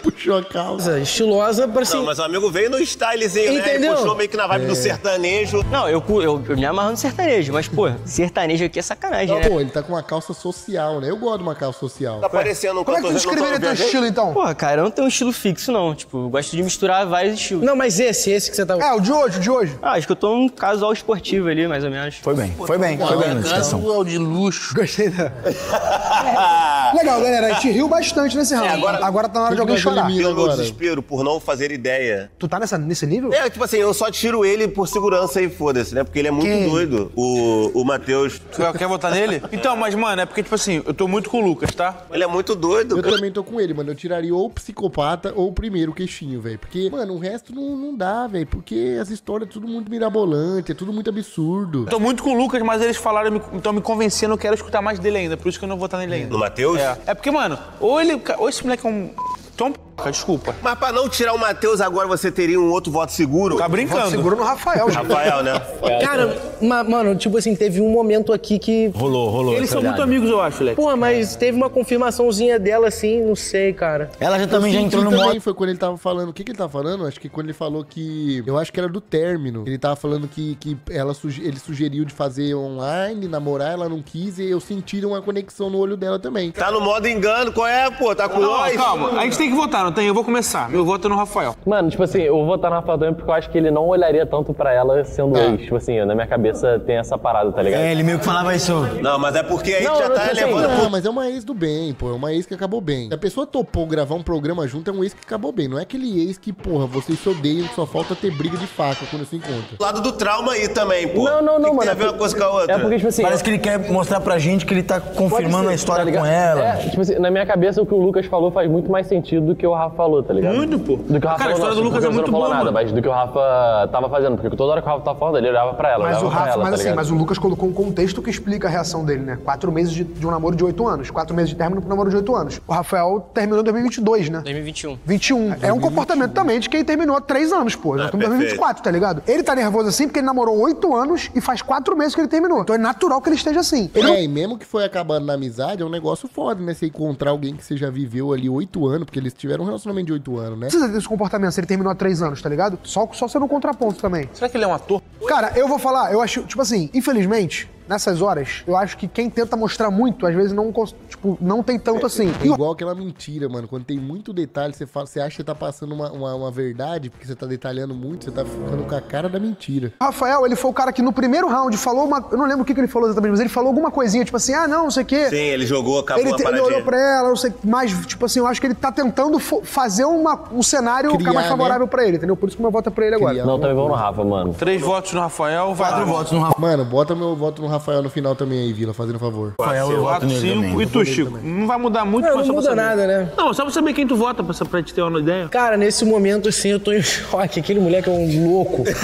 Puxou a calça. Estilosa pra assim. Não, mas o amigo veio no stylezinho, né? Entendeu? Ele puxou meio que na vibe É. do sertanejo. Não, eu, eu, eu me amarro no sertanejo, mas, pô, sertanejo aqui é sacanagem, né? Pô, ele tá com uma calça social, né? Eu gosto de uma calça social. Tá parecendo um Como é que tu descreveria teu estilo, então? Porra, cara, eu não tenho um estilo fixo, não. Tipo, eu gosto de misturar vários estilos. Não, mas esse, esse que você tá. É, o de hoje, o de hoje. Ah, acho que eu tô num casual esportivo ali, mais ou menos. Foi bem, foi bem, na descrição. Casual de luxo. Gostei da. Legal, galera. A gente riu bastante nesse round. agora- agora, tá na hora de alguém chorar. Pelo agora. desespero, por não fazer ideia. Tu tá nessa, nesse nível? É, tipo assim, eu só tiro ele por segurança e foda-se, né? Porque ele é muito Quem? doido. O, o Matheus. Tu quer votar nele? Então, mas, mano, é porque, tipo assim, eu tô muito com o Lucas, tá? Ele é muito doido. Eu cara. também tô com ele, mano. Eu tiraria ou o psicopata ou o primeiro queixinho, velho. Porque, mano, o resto não, não dá, velho. Porque as histórias é tudo muito mirabolante, é tudo muito absurdo. Eu tô muito com o Lucas, mas eles falaram, então me convencendo, eu quero escutar mais dele ainda. Por isso que eu não vou votar nele ainda. No Matheus? É. É porque, mano, ou ele. Ou esse moleque é um. P***, desculpa. Mas pra não tirar o Matheus agora, você teria um outro voto seguro? Tá brincando. Segura no Rafael, gente. Rafael, né? Cara, ma- mano, tipo assim, teve um momento aqui que. Rolou, rolou. Eles são muito amigos, eu acho, Leque. Pô, mas teve uma confirmaçãozinha dela assim, não sei, cara. Ela já também já entrou no também, modo. foi quando ele tava falando. O que, que ele tava falando? Acho que quando ele falou que. Eu acho que era do término. Ele tava falando que, que ela suge- ele sugeriu de fazer online, namorar, ela não quis, e eu senti uma conexão no olho dela também. Tá no modo engano, qual é, pô? Tá com Não, nós? calma, a gente tem que votar, não tem? Eu vou começar. Meu voto é no Rafael. Mano, tipo assim, eu vou votar no Rafael também porque eu acho que ele não olharia tanto pra ela sendo É. ex. Tipo assim, na minha cabeça tem essa parada, tá ligado? É, ele meio que falava isso. Não, mas é porque aí Não, já não, tá assim, levando Não, mas é uma ex do bem, pô. É uma ex que acabou bem. Se a pessoa topou gravar um programa junto, é um ex que acabou bem. Não é aquele ex que, porra, vocês se odeiam, que só falta ter briga de faca quando se encontra. lado do trauma aí também, pô. Não, não, não, que mano. Tem a é ver uma por- coisa com a outra. É porque, tipo assim. Parece que ele quer mostrar pra gente que ele tá confirmando a história tá com ela. É, tipo assim, na minha cabeça o que o Lucas falou faz muito mais sentido do que o Rafa falou, tá ligado? Muito, pô. Do que o Rafa Cara, a falou, história do Lucas é não muito falou boa, nada, mano. mas do que o Rafa tava fazendo. Porque toda hora que o Rafa tava falando, ele olhava pra ela, Mas olhava o pra Rafa, ela, mas tá assim, ligado? mas o Lucas colocou um contexto que explica a reação dele, né? Quatro meses de, de um namoro de oito anos. Quatro meses de término pro namoro de oito anos. O Rafael terminou em 2022, né? 2021. 21. É um comportamento também de quem terminou há três anos, pô. Já estamos em 2024, tá ligado? Ele tá nervoso assim porque ele namorou oito anos e faz quatro meses que ele terminou. Então é natural que ele esteja assim. Ele É, e mesmo que foi acabando na amizade, é um negócio foda, né? Você encontrar alguém que você já viveu ali oito anos, porque eles tiveram um relacionamento de oito anos, né? precisa desse comportamento se ele terminou há três anos, tá ligado? Só, só sendo um contraponto também. Será que ele é um ator? Cara, eu vou falar, eu acho, tipo assim, infelizmente, nessas horas, eu acho que quem tenta mostrar muito, às vezes não, tipo, não tem tanto assim. É igual aquela mentira, mano. Quando tem muito detalhe, você, fala, você acha que você tá passando uma, uma, uma verdade, porque você tá detalhando muito, você tá ficando com a cara da mentira. Rafael, ele foi o cara que no primeiro round falou uma. Eu não lembro o que, que ele falou exatamente, mas ele falou alguma coisinha, tipo assim, ah, não, não sei o quê. Sim, ele jogou, acabou Ele, a te- ele paradinha. olhou pra ela, não sei, mas, tipo assim, eu acho que ele tá tentando fazer uma- um cenário Criar, ficar mais né? favorável pra ele, entendeu? Por isso que meu voto é pra ele agora. Criar. Não, também vamos no Rafa, mano. Três votos no Rafael, Quatro vai. votos no Rafael. Mano, bota meu voto no Rafael no final também aí, Vila, fazendo favor. eu voto Quatro, nele cinco. também. E tu, Chico? Não vai mudar muito, Não, não muda nada, né? Não, só pra saber quem tu vota, pra, pra te ter uma ideia. Cara, nesse momento, assim, eu tô em choque. Aquele moleque é um louco.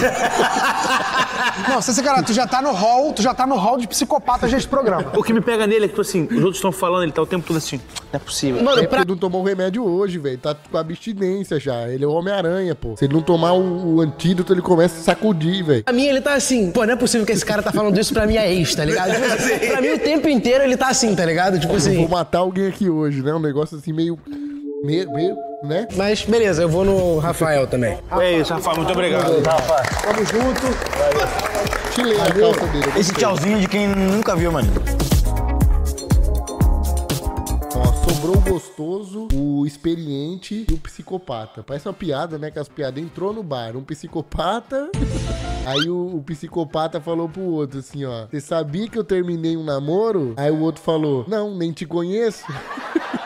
Não, você, cara, tu já tá no hall, tu já tá no hall de psicopatas desse programa. O que me pega nele é que, tipo assim, os outros estão falando, ele tá o tempo todo assim, não é possível. Mano, É pra... porque não tomou o remédio hoje, velho. Tá com abstinência já. Ele é o Homem-Aranha, pô. Se ele não tomar o, o antídoto, ele começa a sacudir, velho. Pra mim, ele tá assim, pô, não é possível que esse cara tá falando isso pra minha ex, tá ligado? Tipo assim, pra mim, o tempo inteiro ele tá assim, tá ligado? Tipo Eu assim. vou matar alguém aqui hoje, né? Um negócio assim meio. Meio, meio né? Mas beleza, eu vou no Rafael também. É isso, Rafael, muito obrigado. Tamo junto. Chilei a calça dele. Esse tchauzinho de quem nunca viu, mano. Ó, sobrou o gostoso, o experiente e o psicopata. Parece uma piada, né? Que as piadas entrou no bar, um psicopata. Aí o, o psicopata falou pro outro assim, ó. Você sabia que eu terminei um namoro? Aí o outro falou, não, nem te conheço.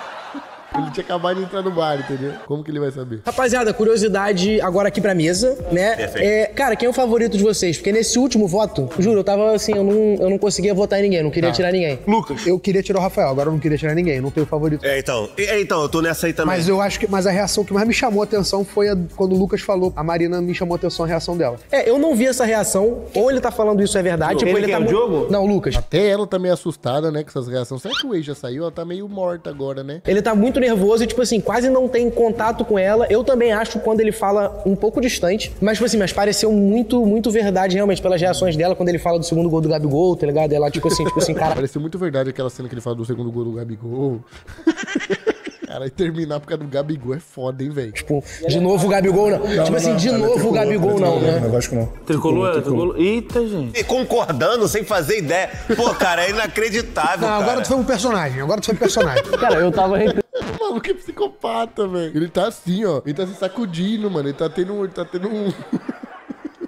Ele tinha acabado de entrar no bar, entendeu? Como que ele vai saber? Rapaziada, curiosidade agora aqui pra mesa, né? Perfeito. É, cara, quem é o favorito de vocês? Porque nesse último voto, juro, eu tava assim, eu não, eu não conseguia votar em ninguém, não queria Tá. tirar ninguém. Lucas. Eu queria tirar o Rafael, agora eu não queria tirar ninguém, não tenho favorito. É, então. É, então, eu tô nessa aí também. Mas eu acho que. Mas a reação que mais me chamou a atenção foi a- quando o Lucas falou. A Marina me chamou a atenção a reação dela. É, eu não vi essa reação, ou ele tá falando isso é verdade, tipo, ele, tá mu- Não, Lucas. Até ela tá meio assustada, né, com essas reações. Será que o ex já saiu? Ela tá meio morta agora, né? Ele tá muito nervoso e, tipo assim, quase não tem contato com ela. Eu também acho quando ele fala um pouco distante. Mas, tipo assim, mas pareceu muito, muito verdade, realmente, pelas reações dela quando ele fala do segundo gol do Gabigol, tá ligado? Ela, tipo assim, tipo assim, cara. Pareceu muito verdade aquela cena que ele fala do segundo gol do Gabigol. Cara, e terminar por causa do Gabigol é foda, hein, velho? Tipo, de novo o Gabigol, não. tipo assim, de novo o Gabigol, não, né? Não, Vasco não. Tricolor, tricolor. Eita, gente. E concordando sem fazer ideia. Pô, cara, é inacreditável, Não, agora cara. tu foi um personagem. Agora tu foi um personagem. Cara, eu tava. O maluco é psicopata, velho. Ele tá assim, ó. Ele tá se sacudindo, mano. Ele tá tendo, ele tá tendo um.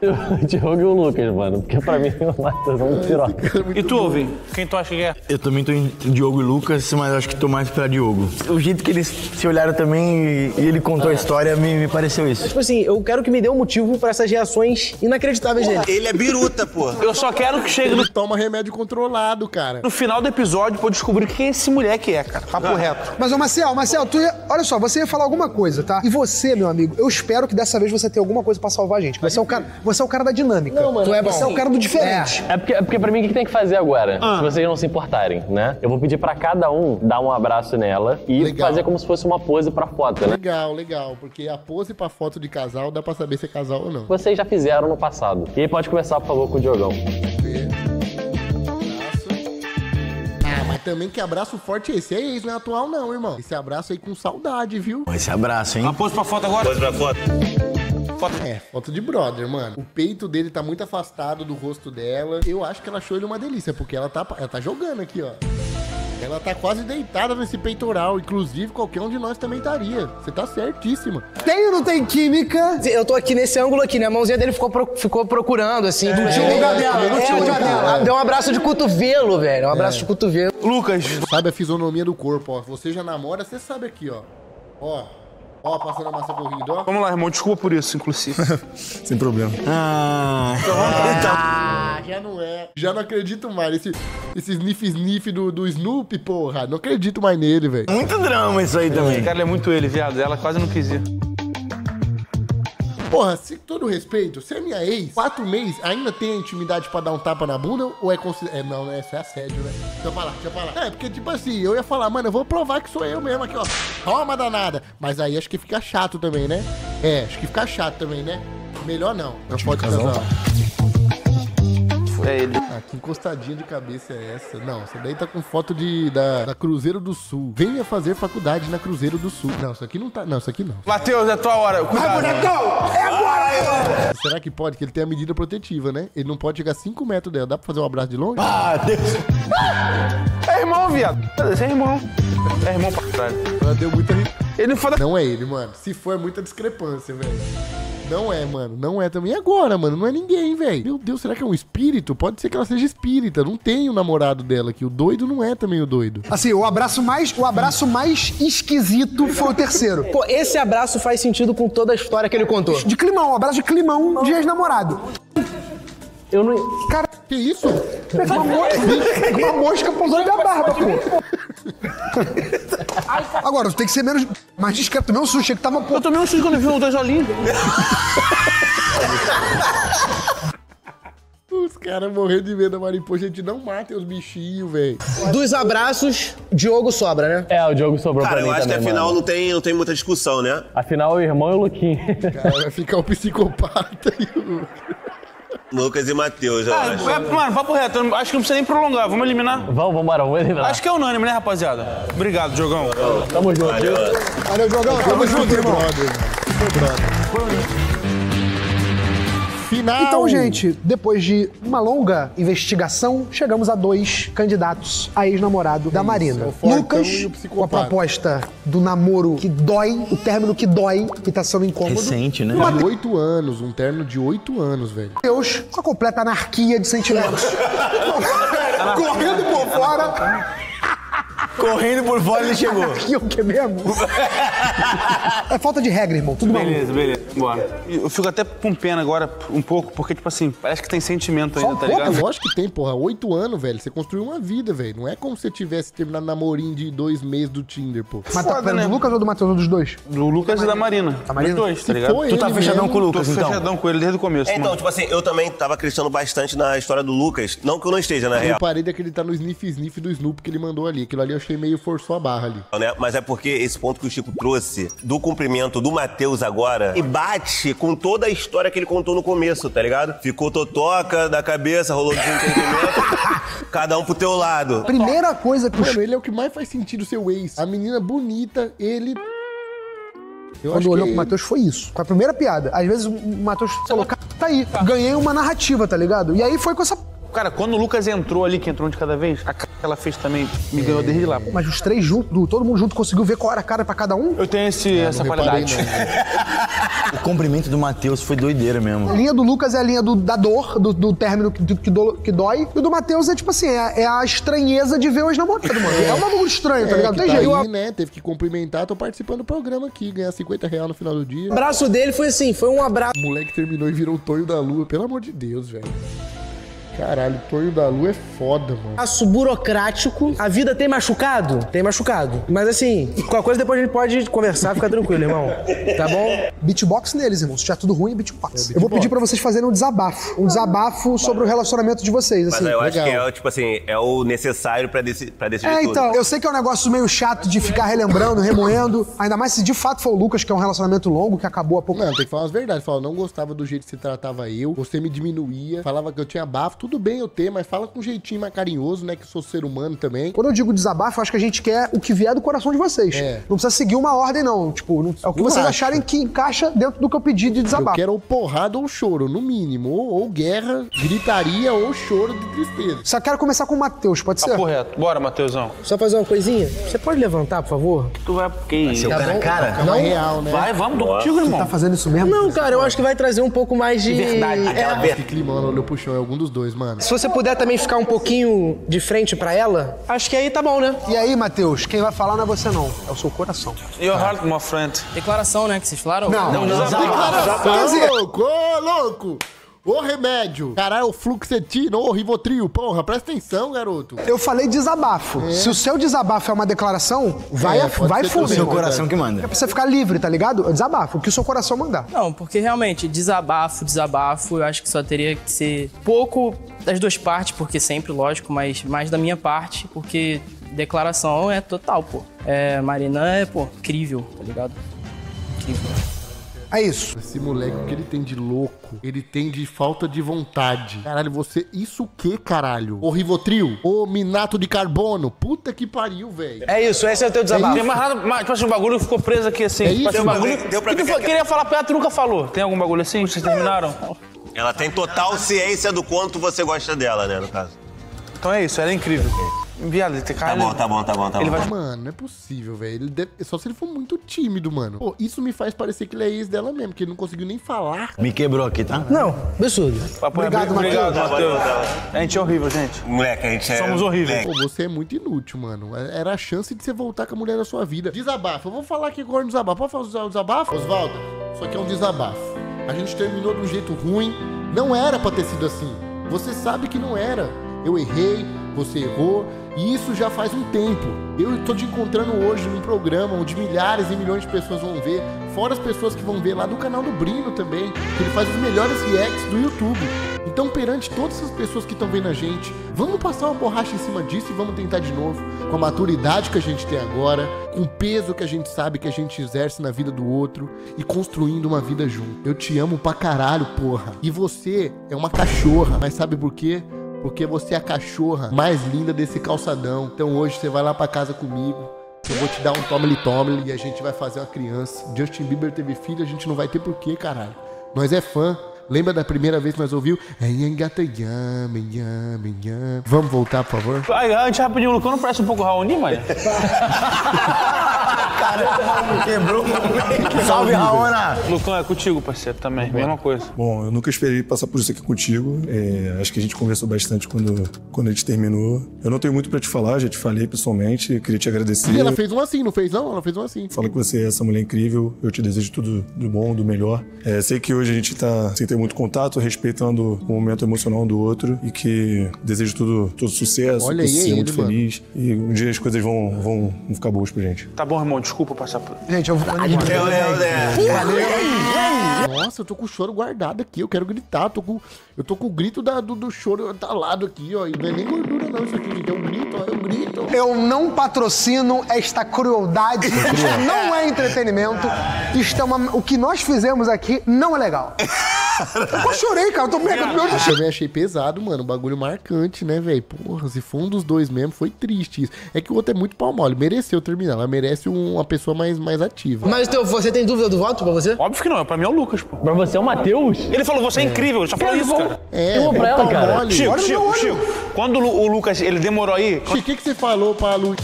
O Diogo e o Lucas, mano. Porque pra mim o Matheus é um piroca. E tu, Vim? Quem tu acha que é? Eu também tô entre Diogo e Lucas, mas acho que tô mais pra Diogo. O jeito que eles se olharam também e ele contou a história me, me pareceu isso. Tipo assim, eu quero que me dê um motivo pra essas reações inacreditáveis dele. Ele é biruta, pô. Eu só quero que chegue no, toma remédio controlado, cara. no final do episódio eu descobrir quem esse moleque é, cara. Papo reto. Mas, ô Marcel, Marcel, tu ia, olha só, você ia falar alguma coisa, tá? E você, meu amigo, eu espero que dessa vez você tenha alguma coisa pra salvar a gente. Você é o cara, você é o cara da dinâmica. Não, mano, tu é, bom. você é o cara do diferente. É porque, é porque pra mim o que tem que fazer agora? Se vocês não se importarem, né? Eu vou pedir pra cada um dar um abraço nela e Legal. fazer como se fosse uma pose pra foto, né? Legal, legal. Porque a pose pra foto de casal dá pra saber se é casal ou não. Vocês já fizeram no passado. E aí pode começar, por favor, com o Diogão. Ah, mas também que abraço forte é esse. É ex, não é atual, não, irmão. Esse abraço aí com saudade, viu? Esse abraço, hein? Uma pose pra foto agora? Pose pra foto. É, foto de brother, mano. O peito dele tá muito afastado do rosto dela. Eu acho que ela achou ele uma delícia, porque ela tá, ela tá jogando aqui, ó. Ela tá quase deitada nesse peitoral. Inclusive, qualquer um de nós também estaria. Você tá certíssima. Tem ou não tem química? Eu tô aqui nesse ângulo aqui, né? A mãozinha dele ficou, pro- ficou procurando, assim. não tinha lugar dela, não tinha um lugar dela. Deu um abraço de cotovelo, velho. Um abraço de cotovelo. Lucas. Sabe a fisionomia do corpo, ó. Você já namora, você sabe aqui, ó. Ó. Ó, passando a massa corrida, ó. Vamos lá, irmão. Desculpa por isso, inclusive. Sem problema. Ah, Ah, já não é. Já não acredito mais. Esse, esse sniff-sniff do, do Snoopy, porra. Não acredito mais nele, velho. muito drama isso aí também. Cara, ele é muito ele, viado. Ela quase não quis ir. Porra, se todo respeito, se é minha ex, quatro meses, ainda tem a intimidade pra dar um tapa na bunda ou é considerado. É, não, né? Isso é assédio, né? Deixa eu falar, deixa eu falar. É, porque, tipo assim, eu ia falar, mano, eu vou provar que sou eu mesmo aqui, ó. Toma danada. Mas aí acho que fica chato também, né? É, acho que fica chato também, né? Melhor não. Não pode casal. É ele. Ah, que encostadinha de cabeça é essa? Não, essa daí tá com foto de, da, da Cruzeiro do Sul. Venha fazer faculdade na Cruzeiro do Sul. Não, isso aqui não tá. Não, isso aqui não. Matheus, é tua hora. Vai, Cuidado. bonecão! É agora! Será que pode? Que ele tem a medida protetiva, né? Ele não pode chegar 5 metros dela. Dá pra fazer um abraço de longe? Ah, Deus. É irmão, viado. É irmão. É irmão pra caralho. Ela deu muita. Ele não foda. Não é ele, mano. Se for, é muita discrepância, velho. Não é, mano. Não é também. E agora, mano? Não é ninguém, velho. Meu Deus, será que é um espírito? Pode ser que ela seja espírita. Não tem o namorado dela aqui. O doido não é também o doido. Assim, o abraço mais, o abraço mais esquisito foi o terceiro. Pô, esse abraço faz sentido com toda a história que ele contou. De climão, um abraço de climão de ex-namorado. Eu não. Cara, Que isso? uma, mosca, uma mosca pousou na minha barba, pô. Agora, tu tem que ser menos, mais discreto. Tomei um sushi que tava, pô. Eu tomei um susto quando eu vi o dois olhinhos. Os caras morrendo de medo da mariposa. Gente, não matem os bichinhos, velho. Dos abraços, Diogo sobra, né? É, o Diogo sobrou Cara, pra mim eu acho que também, afinal mano. não tem, não tem muita discussão, né? Afinal, o irmão e o Luquinho. Cara, vai ficar o psicopata e o. Lucas e Matheus, eu Ah, acho. é, mano, papo reto. eu Acho que não precisa nem prolongar. Vamos eliminar. vamos, vambora, vamos eliminar. Acho que é unânime, né, rapaziada? Obrigado, Diogão. Tamo junto. Valeu. Valeu, Jogão. Tamo junto, irmão. Super brother. Final! Então, gente, depois de uma longa investigação, chegamos a dois candidatos a ex-namorado da Marina. é o Lucas, o com a proposta do namoro que dói, o término que dói, que tá sendo incômodo. Recente, né? De oito anos, um terno de oito anos, velho. Deus, com a completa anarquia de sentimentos. Correndo por fora. Correndo por fora ele chegou. Anarquia o que mesmo? é falta de regra, irmão. Tudo bem. Beleza, beleza. Bora. Eu fico até com pena agora, um pouco, porque, tipo assim, parece que tem sentimento ainda, tá ligado? Lógico que tem, porra. Oito anos, velho. Você construiu uma vida, velho. Não é como se você tivesse terminado namorinho de dois meses do Tinder, pô. Mas tá falando do Lucas ou do Matheus ou dos dois? Do Lucas e da Marina. Da Marina? Dos dois, tá ligado? Tu tá fechadão mesmo, com o Lucas, Tô então? fechadão com ele desde o começo, É, então, mano. tipo assim, eu também tava acreditando bastante na história do Lucas. Não que eu não esteja, na Eu real. parei de acreditar no sniff sniff do Snoop que ele mandou ali. Aquilo ali eu achei meio forçou a barra ali. Né? Mas é porque esse ponto que o Chico trouxe do cumprimento do Matheus agora e bate com toda a história que ele contou no começo, tá ligado? Ficou totoca da cabeça, rolou desentendimento. cada um pro teu lado. Primeira coisa que o Mano, ele é o que mais faz sentido seu ex. A menina bonita, ele. Eu Quando acho olhou que pro Matheus foi isso. Foi a primeira piada. Às vezes o Matheus falou, tá aí, ganhei uma narrativa, tá ligado? E aí foi com essa. Cara, quando o Lucas entrou ali, que entrou um de cada vez, a cara que ela fez também me ganhou desde lá. Mas os três juntos, todo mundo junto conseguiu ver qual era a cara pra cada um? Eu tenho esse, essa não reparei, qualidade. não. O cumprimento do Matheus foi doideira mesmo. A linha do Lucas é a linha do- da dor, do, do término que, do- que, do- que dói. E o do Matheus é tipo assim, é, é a estranheza de ver o ex-namorado, mano. É um bagulho estranho, tá É, ligado? Tem tá jeito. aí, né? Teve que cumprimentar, tô participando do programa aqui, ganhar 50 reais no final do dia. O abraço dele foi assim, foi um abraço. O moleque terminou e virou o Tonho da Lua, pelo amor de Deus, velho. Caralho, o Tonho da Lua é foda, mano. Abraço burocrático. A vida tem machucado? Tem machucado. Mas assim, qualquer coisa depois a gente pode conversar, fica tranquilo, irmão. Tá bom? Beatbox neles, irmão. Se tiver tudo ruim, é beatbox. É Eu vou beatbox. pedir pra vocês fazerem um desabafo. Um desabafo sobre o relacionamento de vocês, Mas assim. eu acho legal. que é, tipo assim, é o necessário pra, deci pra decidir É, tudo. então, eu sei que é um negócio meio chato de ficar relembrando, remoendo. Ainda mais se de fato for o Lucas, que é um relacionamento longo, que acabou há pouco Não, tem que falar as verdades. Fala, não gostava do jeito que você tratava eu, você me diminuía, falava que eu tinha bafo. Tudo bem eu ter, mas fala com um jeitinho mais carinhoso, né? Que eu sou ser humano também. Quando eu digo desabafo, eu acho que a gente quer o que vier do coração de vocês. É. Não precisa seguir uma ordem, não. Tipo, não- é o que Eu vocês acho. acharem que encaixa dentro do que eu pedi de Eu desabafo. quero ou porrada ou choro, no mínimo. Ou, ou guerra, gritaria ou choro de tristeza. Só quero começar com o Matheus, pode ser? Papo reto. Bora, Matheusão. Só fazer uma coisinha? Você pode levantar, por favor? Tu vai porque isso. Seu cara cara. É uma real, né? Vai, vamos, tô contigo, irmão. Tá fazendo isso mesmo? Não, cara, eu acho que vai trazer um pouco mais de. verdade. É. Que climão olhou pro chão, é algum dos dois, mano. Se você puder também ficar um pouquinho de frente pra ela, acho que aí tá bom, né? E aí, Matheus, quem vai falar não é você, não. É o seu coração. Your heart, my friend. Declaração, né, que vocês falaram? Não, não, não. Ô, louco, ô, louco! Ô, remédio! Caralho, o fluxetina, ô, rivotril, porra, presta atenção, garoto. Eu falei desabafo. Se o seu desabafo é uma declaração, vai, É, vai fundo. Seu coração que É manda. pra você ficar livre, tá ligado? É desabafo, o que o seu coração mandar. Não, porque realmente, desabafo, desabafo, eu acho que só teria que ser pouco das duas partes, porque sempre, lógico, mas mais da minha parte, porque declaração é total, pô. É, Marina é, pô, incrível, tá ligado? Incrível. É isso. Esse moleque, o que ele tem de louco, ele tem de falta de vontade. Caralho, você, isso o que, caralho? Ô, rivotril? Ô, minato de carbono? Puta que pariu, velho. É isso, esse é o teu desabafo. Tem mais nada, mas, tipo assim, o bagulho ficou preso aqui assim. É Tipo isso, assim, o bagulho. deu pra O que que- queria falar pra ela, tu nunca falou. Tem algum bagulho assim? Vocês terminaram? Ela tem total ciência do quanto você gosta dela, né, no caso. Então é isso, ela é incrível. Viado, ele tem Tá cara. bom, tá bom, tá bom, tá Ele bom. vai- Mano, não é possível, velho. Deve- Só se ele for muito tímido, mano. Pô, isso me faz parecer que ele é ex dela mesmo, que ele não conseguiu nem falar. Me quebrou aqui, tá? Não, absurdo. Papo reto. Obrigado, Obrigado, Matheus. A gente é horrível, gente. Moleque, a gente é. Somos horríveis. Pô, você é muito inútil, mano. É- Era a chance de você voltar com a mulher da sua vida. Desabafo. Eu vou falar aqui agora no desabafo. Pode fazer o desabafo? Osvaldo, isso aqui é um desabafo. A gente terminou de um jeito ruim. Não era pra ter sido assim. Você sabe que não era. Eu errei, você errou. E isso já faz um tempo. Eu tô te encontrando hoje num programa onde milhares e milhões de pessoas vão ver. Fora as pessoas que vão ver lá no canal do Brino também. Que ele faz os melhores reacts do YouTube. Então, perante todas essas pessoas que estão vendo a gente, vamos passar uma borracha em cima disso e vamos tentar de novo, com a maturidade que a gente tem agora, com o peso que a gente sabe que a gente exerce na vida do outro e construindo uma vida junto. Eu te amo pra caralho, porra. E você é uma cachorra, mas sabe por quê? Porque você é a cachorra mais linda desse calçadão. Então hoje você vai lá pra casa comigo. Eu vou te dar um tomely tomely e a gente vai fazer uma criança. Justin Bieber teve filho, a gente não vai ter por quê, caralho. Nós é fã. Lembra da primeira vez que nós ouviu? Yame. Vamos voltar, por favor? Ai, antes, rapidinho, o Lucão não parece um pouco Raoni, mano? Quebrou. Salve, Raona! Lucão, é contigo, parceiro, também. Mesma coisa. Bom, eu nunca esperei passar por isso aqui contigo. É, acho que a gente conversou bastante quando, quando a gente terminou. Eu não tenho muito pra te falar, já te falei pessoalmente. Queria te agradecer. E ela fez um assim, não fez não? Ela fez um assim. Fala que você é essa mulher incrível. Eu te desejo tudo do bom, do melhor. É, sei que hoje a gente tá sem ter muito contato, respeitando o momento emocional um do outro e que desejo tudo, todo sucesso, Olha que aí, você é seja muito ele, mano. feliz e um dia as coisas vão, vão, vão ficar boas pra gente. Tá bom, irmão, desculpa passar por. Gente, eu vou. Nossa, eu tô com o choro guardado aqui. Eu quero gritar. Tô com, eu tô com o grito da- do, do choro talado aqui, ó. E não é nem gordura, não. Isso aqui, gente. É um grito, ó. É um grito. Eu não patrocino esta crueldade. Isto não é entretenimento. Isto é uma... O que nós fizemos aqui não é legal. Eu quase chorei, cara. Eu tô pegando meu Eu também achei pesado, mano. Um bagulho marcante, né, velho? Porra, se for um dos dois mesmo, foi triste isso. É que o outro é muito pau mole. Mereceu terminar. Ela merece um- uma pessoa mais, mais ativa. Mas teu, você tem dúvida do voto pra você? Óbvio que não, pra mim é o Lucas, pô. Pra você é o Matheus? Ele falou, você é, incrível, ele só falou isso, cara. É, Eu vou pra é ela, cara. mole. Chico, Olha Chico. Chico, quando o Lu- o Lucas, ele demorou aí, Chico, o que, que você falou pra Lu?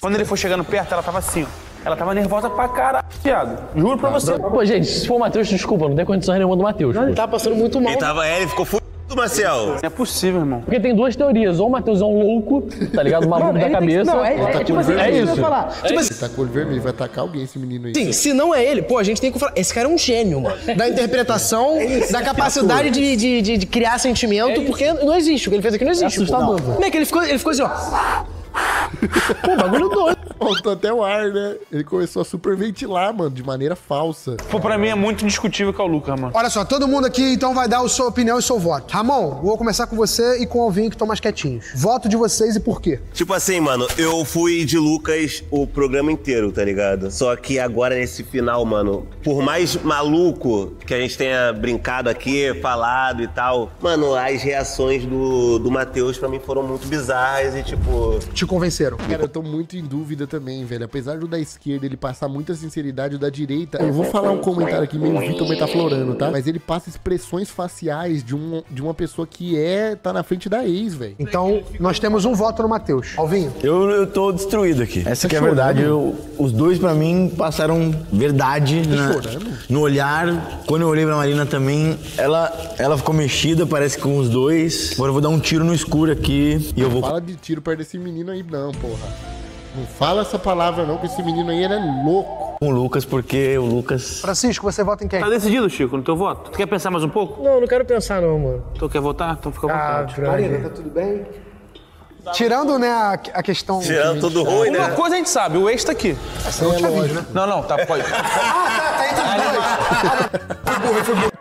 quando ele foi chegando perto, ela tava assim, ó. Ela tava nervosa pra caralho, viado. Juro pra você. Pô, gente, se for o Matheus, desculpa, não tem condições nenhuma do Matheus. Ele tá passando muito mal. Ele tava, é, ele ficou fudido, Marcel. Não é possível, irmão. Porque tem duas teorias. Ou o Matheus é um louco, tá ligado? Maluco da cabeça. não, é- Tá é com tipo assim, é vermelho. isso que eu ia falar. Tipo assim, tá com vermelho. Vai atacar alguém, esse menino aí. Sim, se não é ele, pô, a gente tem que falar. Esse cara é um gênio, mano. Da interpretação, da capacidade de, de, de- de criar sentimento, porque não existe. O que ele fez aqui não existe. É assustador. Como é que ele ficou, ele ficou assim, ó. Pô, bagulho doido. Faltou até o ar, né? Ele começou a superventilar, mano, de maneira falsa. Pô, pra mim é muito discutível que é o Lucas, mano. Olha só, todo mundo aqui então vai dar a sua opinião e seu voto. Ramon, vou começar com você e com o Alvinho que estão mais quietinhos. Voto de vocês e por quê? Tipo assim, mano, eu fui de Lucas o programa inteiro, tá ligado? Só que agora nesse final, mano, por mais maluco que a gente tenha brincado aqui, falado e tal, mano, as reações do, do Matheus pra mim foram muito bizarras e tipo. Te convenceram. Cara, eu tô muito em dúvida também, velho. Apesar do da esquerda ele passar muita sinceridade, o da direita. Eu vou falar um comentário aqui meio Vitor metaflorando, tá? Mas ele passa expressões faciais de, um, de uma pessoa que é. tá na frente da ex, velho. Então, nós temos um voto no Matheus. Alvinho. Eu, eu tô destruído aqui. Essa que é a verdade. Eu- os dois, pra mim, passaram verdade na- chorando? no olhar. Quando eu olhei pra Marina também, ela, ela ficou mexida, parece com os dois. Agora eu vou dar um tiro no escuro aqui e eu vou. Fala de tiro perto desse menino aí, não, porra. Não fala essa palavra, não, que esse menino aí ele é louco. Com o Lucas, porque o Lucas. Francisco, você vota em quem? Tá decidido, Chico, no teu voto? Tu quer pensar mais um pouco? Não, não quero pensar, não, mano. Tu quer votar? Então fica à Ah, vontade. droga. tá tudo bem? Tirando, né, a, a questão... Tirando tudo ruim, Uma né? coisa a gente sabe, o ex tá aqui. Essa eu tinha visto, né? Não, não, tá, pode. Ah, tá, tá entre os dois. Foi burro, foi burro.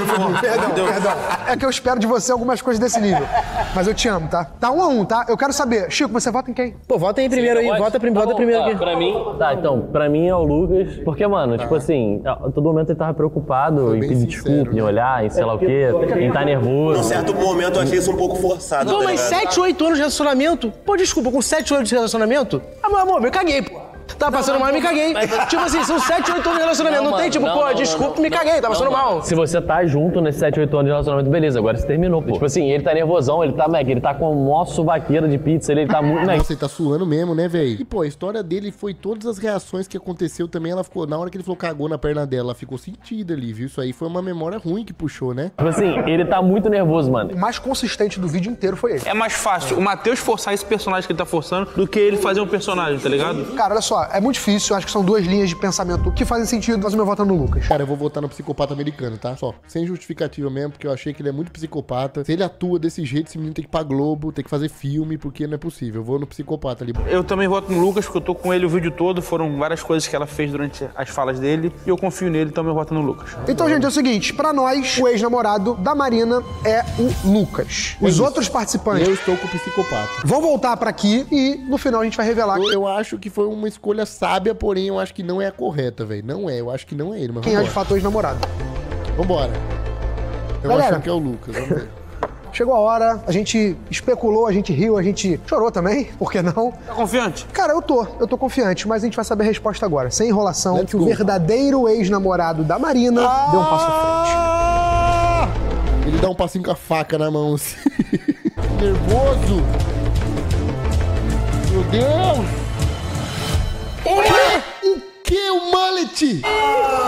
Perdão, perdão. É que eu espero de você algumas coisas desse nível. Mas eu te amo, tá? Tá um a um, tá? Eu quero saber, Chico, você vota em quem? Pô, vota aí primeiro aí. Vota, prim- vota primeiro aqui. Pra mim. Tá, então, pra mim é o Lucas. Porque, mano, tipo assim, a todo momento ele tava preocupado em pedir desculpa, em né? olhar, em sei lá o quê, em estar Num nervoso. certo momento eu achei isso um pouco forçado. Tá mas ligado? 7, 8 anos de relacionamento? Pô, desculpa, com 7, 8 anos de relacionamento? Ah, meu amor, me caguei, pô. Tava passando mal e me caguei. Tipo assim, são 7, 8 anos de relacionamento. Não, Não, tem tipo, não, pô, não, desculpa, não, me caguei, tava passando mal. Se você tá junto nesses 7, 8 anos de relacionamento, beleza, agora você terminou, pô. Tipo assim, ele tá nervosão, ele tá, Mac, ele tá com o maior suvaqueira de pizza, ele, ele tá muito. Mac, Nossa, ele tá suando mesmo, né, velho? E, pô, a história dele foi todas as reações que aconteceu também. Ela ficou, na hora que ele falou cagou na perna dela, ela ficou sentida ali, viu? Isso aí foi uma memória ruim que puxou, né? tipo assim, ele tá muito nervoso, mano. O mais consistente do vídeo inteiro foi ele. É mais fácil o Matheus forçar esse personagem que ele tá forçando do que ele fazer um personagem, tá ligado? Cara, olha só, é muito difícil. Eu acho que são duas linhas de pensamento que fazem sentido, mas o meu voto é no Lucas. Cara, eu vou votar no psicopata americano, tá? Só. Sem justificativa mesmo, porque eu achei que ele é muito psicopata. Se ele atua desse jeito, esse menino tem que ir pra Globo, tem que fazer filme, porque não é possível. Eu vou no psicopata ali. Eu também voto no Lucas, porque eu tô com ele o vídeo todo. Foram várias coisas que ela fez durante as falas dele. E eu confio nele, então eu voto no Lucas. Então, gente, é o seguinte: pra nós, o ex-namorado da Marina é o Lucas. Os isso. outros participantes Eu estou com o psicopata. vão voltar pra aqui e no final a gente vai revelar Eu, eu acho que foi uma escolha sábia, porém eu acho que não é a correta, velho. Não é, eu acho que não é ele, mas quem é de vambora. fato o ex-namorado. Vambora. Eu Galera. acho que é o Lucas, vamos ver. chegou a hora, a gente especulou, a gente riu, a gente chorou também, por que não? Tá confiante? Cara, eu tô, eu tô confiante, mas a gente vai saber a resposta agora, sem enrolação, que o verdadeiro ex-namorado da Marina deu um passo à frente. Ele dá um passinho com a faca na mão, assim. Nervoso. Meu Deus. O que? O mullet?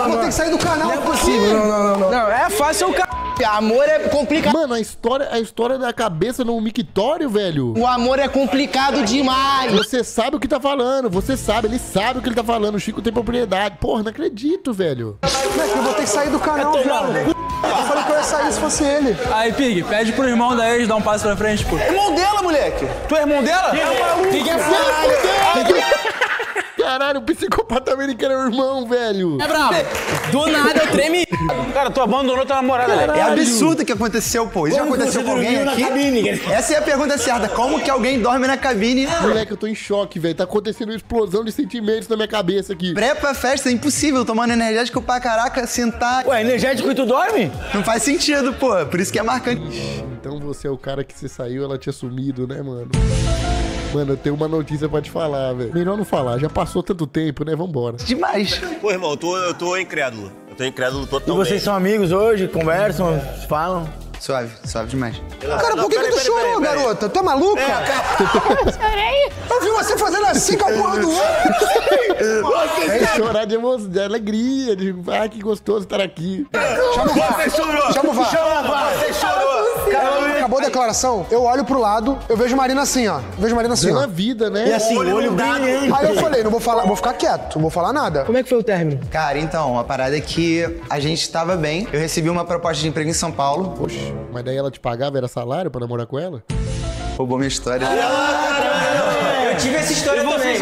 Vou ter que sair do canal. Não é possível, não, não, não, não. Não, é fácil o c... Amor é complicado. Mano, a história, a história da cabeça no mictório, velho. O amor é complicado demais. Você sabe o que tá falando, você sabe, ele sabe o que ele tá falando. O Chico tem propriedade. Porra, não acredito, velho. Moleque, eu vou ter que sair do canal, viado. Eu falei que eu ia sair se fosse ele. Aí, Pig, pede pro irmão da ex dar um passo pra frente, pô. Irmão dela, moleque. Tu é irmão dela? Pig é foda. Caralho, o psicopata americano é o irmão, velho. É brabo. Do nada eu treme. Cara, tu abandonou tua namorada, né? É absurdo o que aconteceu, pô. Isso já aconteceu você com alguém dormiu na aqui? cabine? Essa é a pergunta certa. Como que alguém dorme na cabine? Moleque, eu tô em choque, velho. Tá acontecendo uma explosão de sentimentos na minha cabeça aqui. Pré pra festa é impossível, tomando energético pra caraca, sentar. Ué, energético e tu dorme? Não faz sentido, pô. Por isso que é marcante. Então você é o cara que você saiu, ela tinha sumido, né, mano? Mano, eu tenho uma notícia pra te falar, velho. Melhor não falar, já passou tanto tempo, né? Vambora. Demais. Pô, irmão, eu tô, eu tô incrédulo. Eu tô incrédulo E totalmente. vocês são amigos hoje? Conversam? Falam? Suave, suave demais. Cara, por que, que tu chorou, garota? Tu é maluca? Chorei. Eu vi você fazendo assim com a porra do outro. É chorar de emoção, de alegria, de ah, que gostoso estar aqui. Chama o VAR. Chama o VAR. Declaração, eu olho pro lado, eu vejo Marina assim, ó. Vejo Marina assim, ó. a vida, né? E assim, olho brilhante. Aí eu falei, não vou falar, vou ficar quieto, não vou falar nada. Como é que foi o término? Cara, então, a parada é que a gente tava bem. Eu recebi uma proposta de emprego em São Paulo. Poxa, mas daí ela te pagava, era salário pra namorar com ela? Roubou minha história. Eu tive essa história também.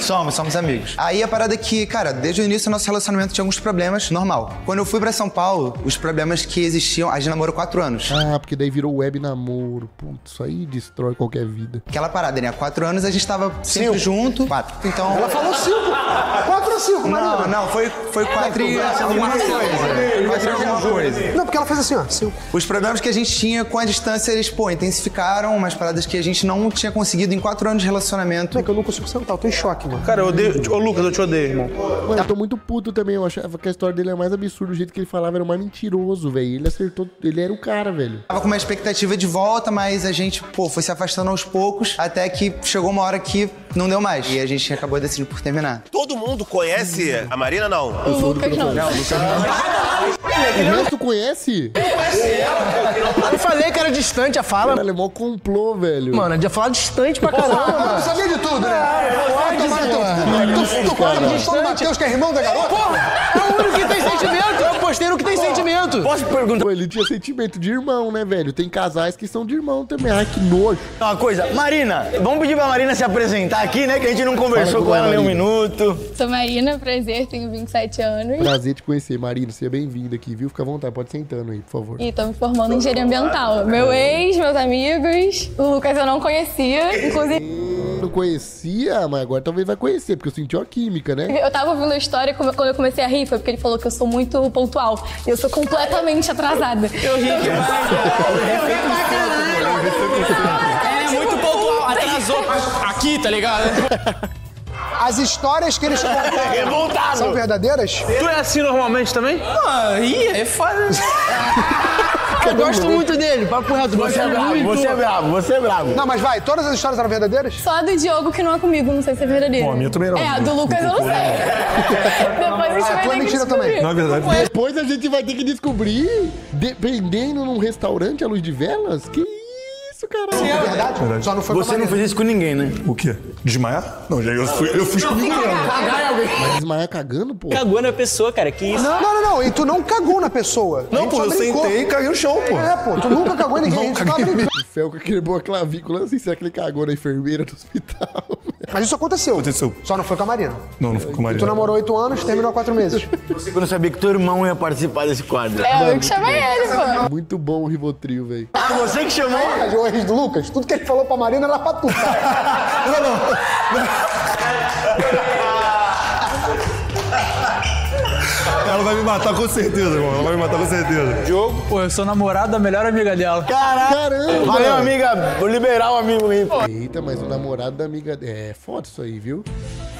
Somos, somos amigos. Aí a parada é que, cara, desde o início nosso relacionamento tinha alguns problemas, normal. Quando eu fui pra São Paulo, os problemas que existiam, a gente namorou quatro anos. Ah, porque daí virou web namoro. Putz, isso aí destrói qualquer vida. Aquela parada, né? Há quatro anos a gente tava sempre junto. Quatro. Então. Ela falou cinco. Quatro ou cinco, Marina? Não, não, foi, foi quatro e alguma coisa. Quatro e alguma coisa. Não, porque ela fez assim, ó. Cinco. Os problemas que a gente tinha com a distância, eles, pô, intensificaram, umas paradas que a gente não tinha conseguido em quatro anos de relacionamento. É que eu não consigo sentar, eu tô em choque, mano. Cara, eu odeio. Ô, Lucas, eu te odeio, irmão. Mano, eu tô muito puto também. Eu achava que a história dele era mais absurda. O jeito que ele falava era o mais mentiroso, velho. Ele acertou. Ele era o cara, velho. Tava com uma expectativa de volta, mas a gente, pô, foi se afastando aos poucos, até que chegou uma hora que não deu mais. E a gente acabou decidindo por terminar. Todo mundo conhece a Marina, não? O Lucas não. O resto conhece? Eu falei que era distante a fala. Cara, ele é mó complô, velho. Mano, é de falar distante pra caramba, Tu mano. sabia de tudo, né? Pode, Tu, Matheus, mano. tu, tu conhece o Matheus, que é irmão da garota? Porra, é o único que tem sentimento. Eu postei no que tem sentimento. Posso perguntar Pô, ele tinha sentimento de irmão, né, velho? Tem casais que são de irmão também. Ai, que nojo. uma coisa? Marina, vamos pedir pra Marina se apresentar aqui, né? Que a gente não conversou Fala com ela nem um minuto. Sou Marina, prazer, tenho 27 anos. Prazer te conhecer, Marina. Seja bem-vinda aqui, viu? Fica à vontade, pode sentando aí, por favor. E tô me formando em engenharia ambiental. Meu ex, meus amigos. O Lucas eu não conhecia. Inclusive, Não conhecia, mas agora talvez vai conhecer, porque eu senti uma química, né? eu tava ouvindo a história quando eu comecei a rir, foi porque ele falou que eu sou muito pontual. E eu sou completamente atrasada. Eu ri Ela é muito pontual, atrasou aqui, tá ligado? As histórias que eles contaram são verdadeiras? Tu é assim normalmente também? Ah, ih, é foda. Eu gosto muito dele, papo reto. Você é bravo, você é bravo, você é bravo. Não, mas vai, todas as histórias eram verdadeiras? Só a do Diogo que não é comigo, não sei se é verdadeiro. Bom, a minha também não. É, a do Lucas eu não sei. Depois a gente Ah, vai ter que mentira também. é verdade. Depois a gente vai ter que descobrir, dependendo num restaurante à luz de velas? Que isso, caralho? É verdade? Só não foi Você não fez isso com ninguém, né? O quê? Desmaiar? Não, já eu, fui, eu fiz comigo mesmo. Mas desmaiar cagando, pô? Cagou na pessoa, cara. Que isso? Não, não, não, não. E tu não cagou na pessoa. A Não, pô, eu sentei e caí no chão, pô. É, pô, tu nunca cagou em ninguém. a gente tava brincando. O Fel com aquele boa clavícula, não sei se é que ele cagou na enfermeira do hospital. Mas isso aconteceu. Aconteceu. Só não foi com a Marina. Não, não foi com a Tu Maria. namorou oito anos, terminou há quatro meses. Você que não sabia que teu irmão ia participar desse quadro. É, eu que chamei ele, pô. Muito bom o Rivotril, velho. Ah, você que chamou? Do Lucas, tudo que ele falou pra Marina era pra tu, cara. Não, não. Ela vai me matar com certeza, irmão. Ela vai me matar com certeza. Diogo, pô, eu sou namorado da melhor amiga dela. Caramba! Valeu, amiga. Vou liberar o amigo aí. Eita, mas o namorado da amiga. É foda isso aí, viu?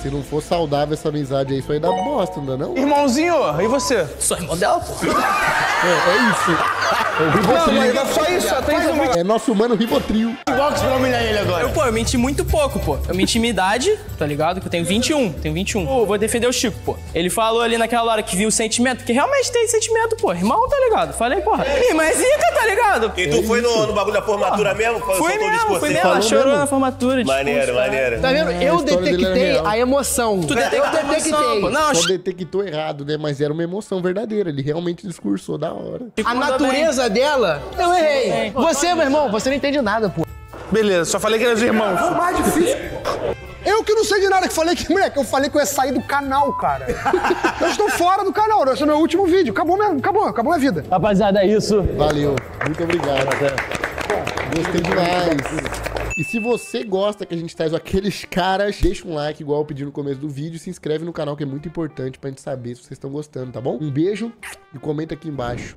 Se não for saudável essa amizade aí, isso aí dá bosta, não dá não? Irmãozinho, e você? Sou irmão dela, pô. É, é isso. Não, mas é só isso, só tem. É nosso mano Ribotril. Box pra humilhar ele agora. Eu, pô, eu menti muito pouco, pô. Eu menti minha idade, tá ligado? Que eu tenho 21, tenho 21. Pô, vou defender o Chico, pô. Ele falou ali naquela hora que viu o sentimento, que realmente tem sentimento, pô. Irmão, tá ligado? Falei, porra. Irmã é zica, tá ligado? E tu foi no, no bagulho da formatura mesmo? Fui mesmo, fui aí? mesmo. Ela chorou mesmo? na formatura. Maneiro, maneiro. Tá vendo? É, Eu detectei a emoção. Tu detectou a eu emoção, detectei. pô. Não, Só detectou errado, né? Mas era uma emoção verdadeira. Ele realmente discursou da hora. A natureza dela, eu errei. Você, meu irmão, você não entende nada, pô. Beleza, só falei que eram os irmãos. Foi mais difícil. Eu que não sei de nada, que falei que, moleque, eu falei que eu ia sair do canal, cara. Eu estou fora do canal, esse é o meu último vídeo. Acabou mesmo, acabou, acabou a vida. Rapaziada, é isso. Valeu. Muito obrigado. Gostei demais. E se você gosta que a gente traz aqueles caras, deixa um like, igual eu pedi no começo do vídeo, se inscreve no canal, que é muito importante pra gente saber se vocês estão gostando, tá bom? Um beijo e comenta aqui embaixo.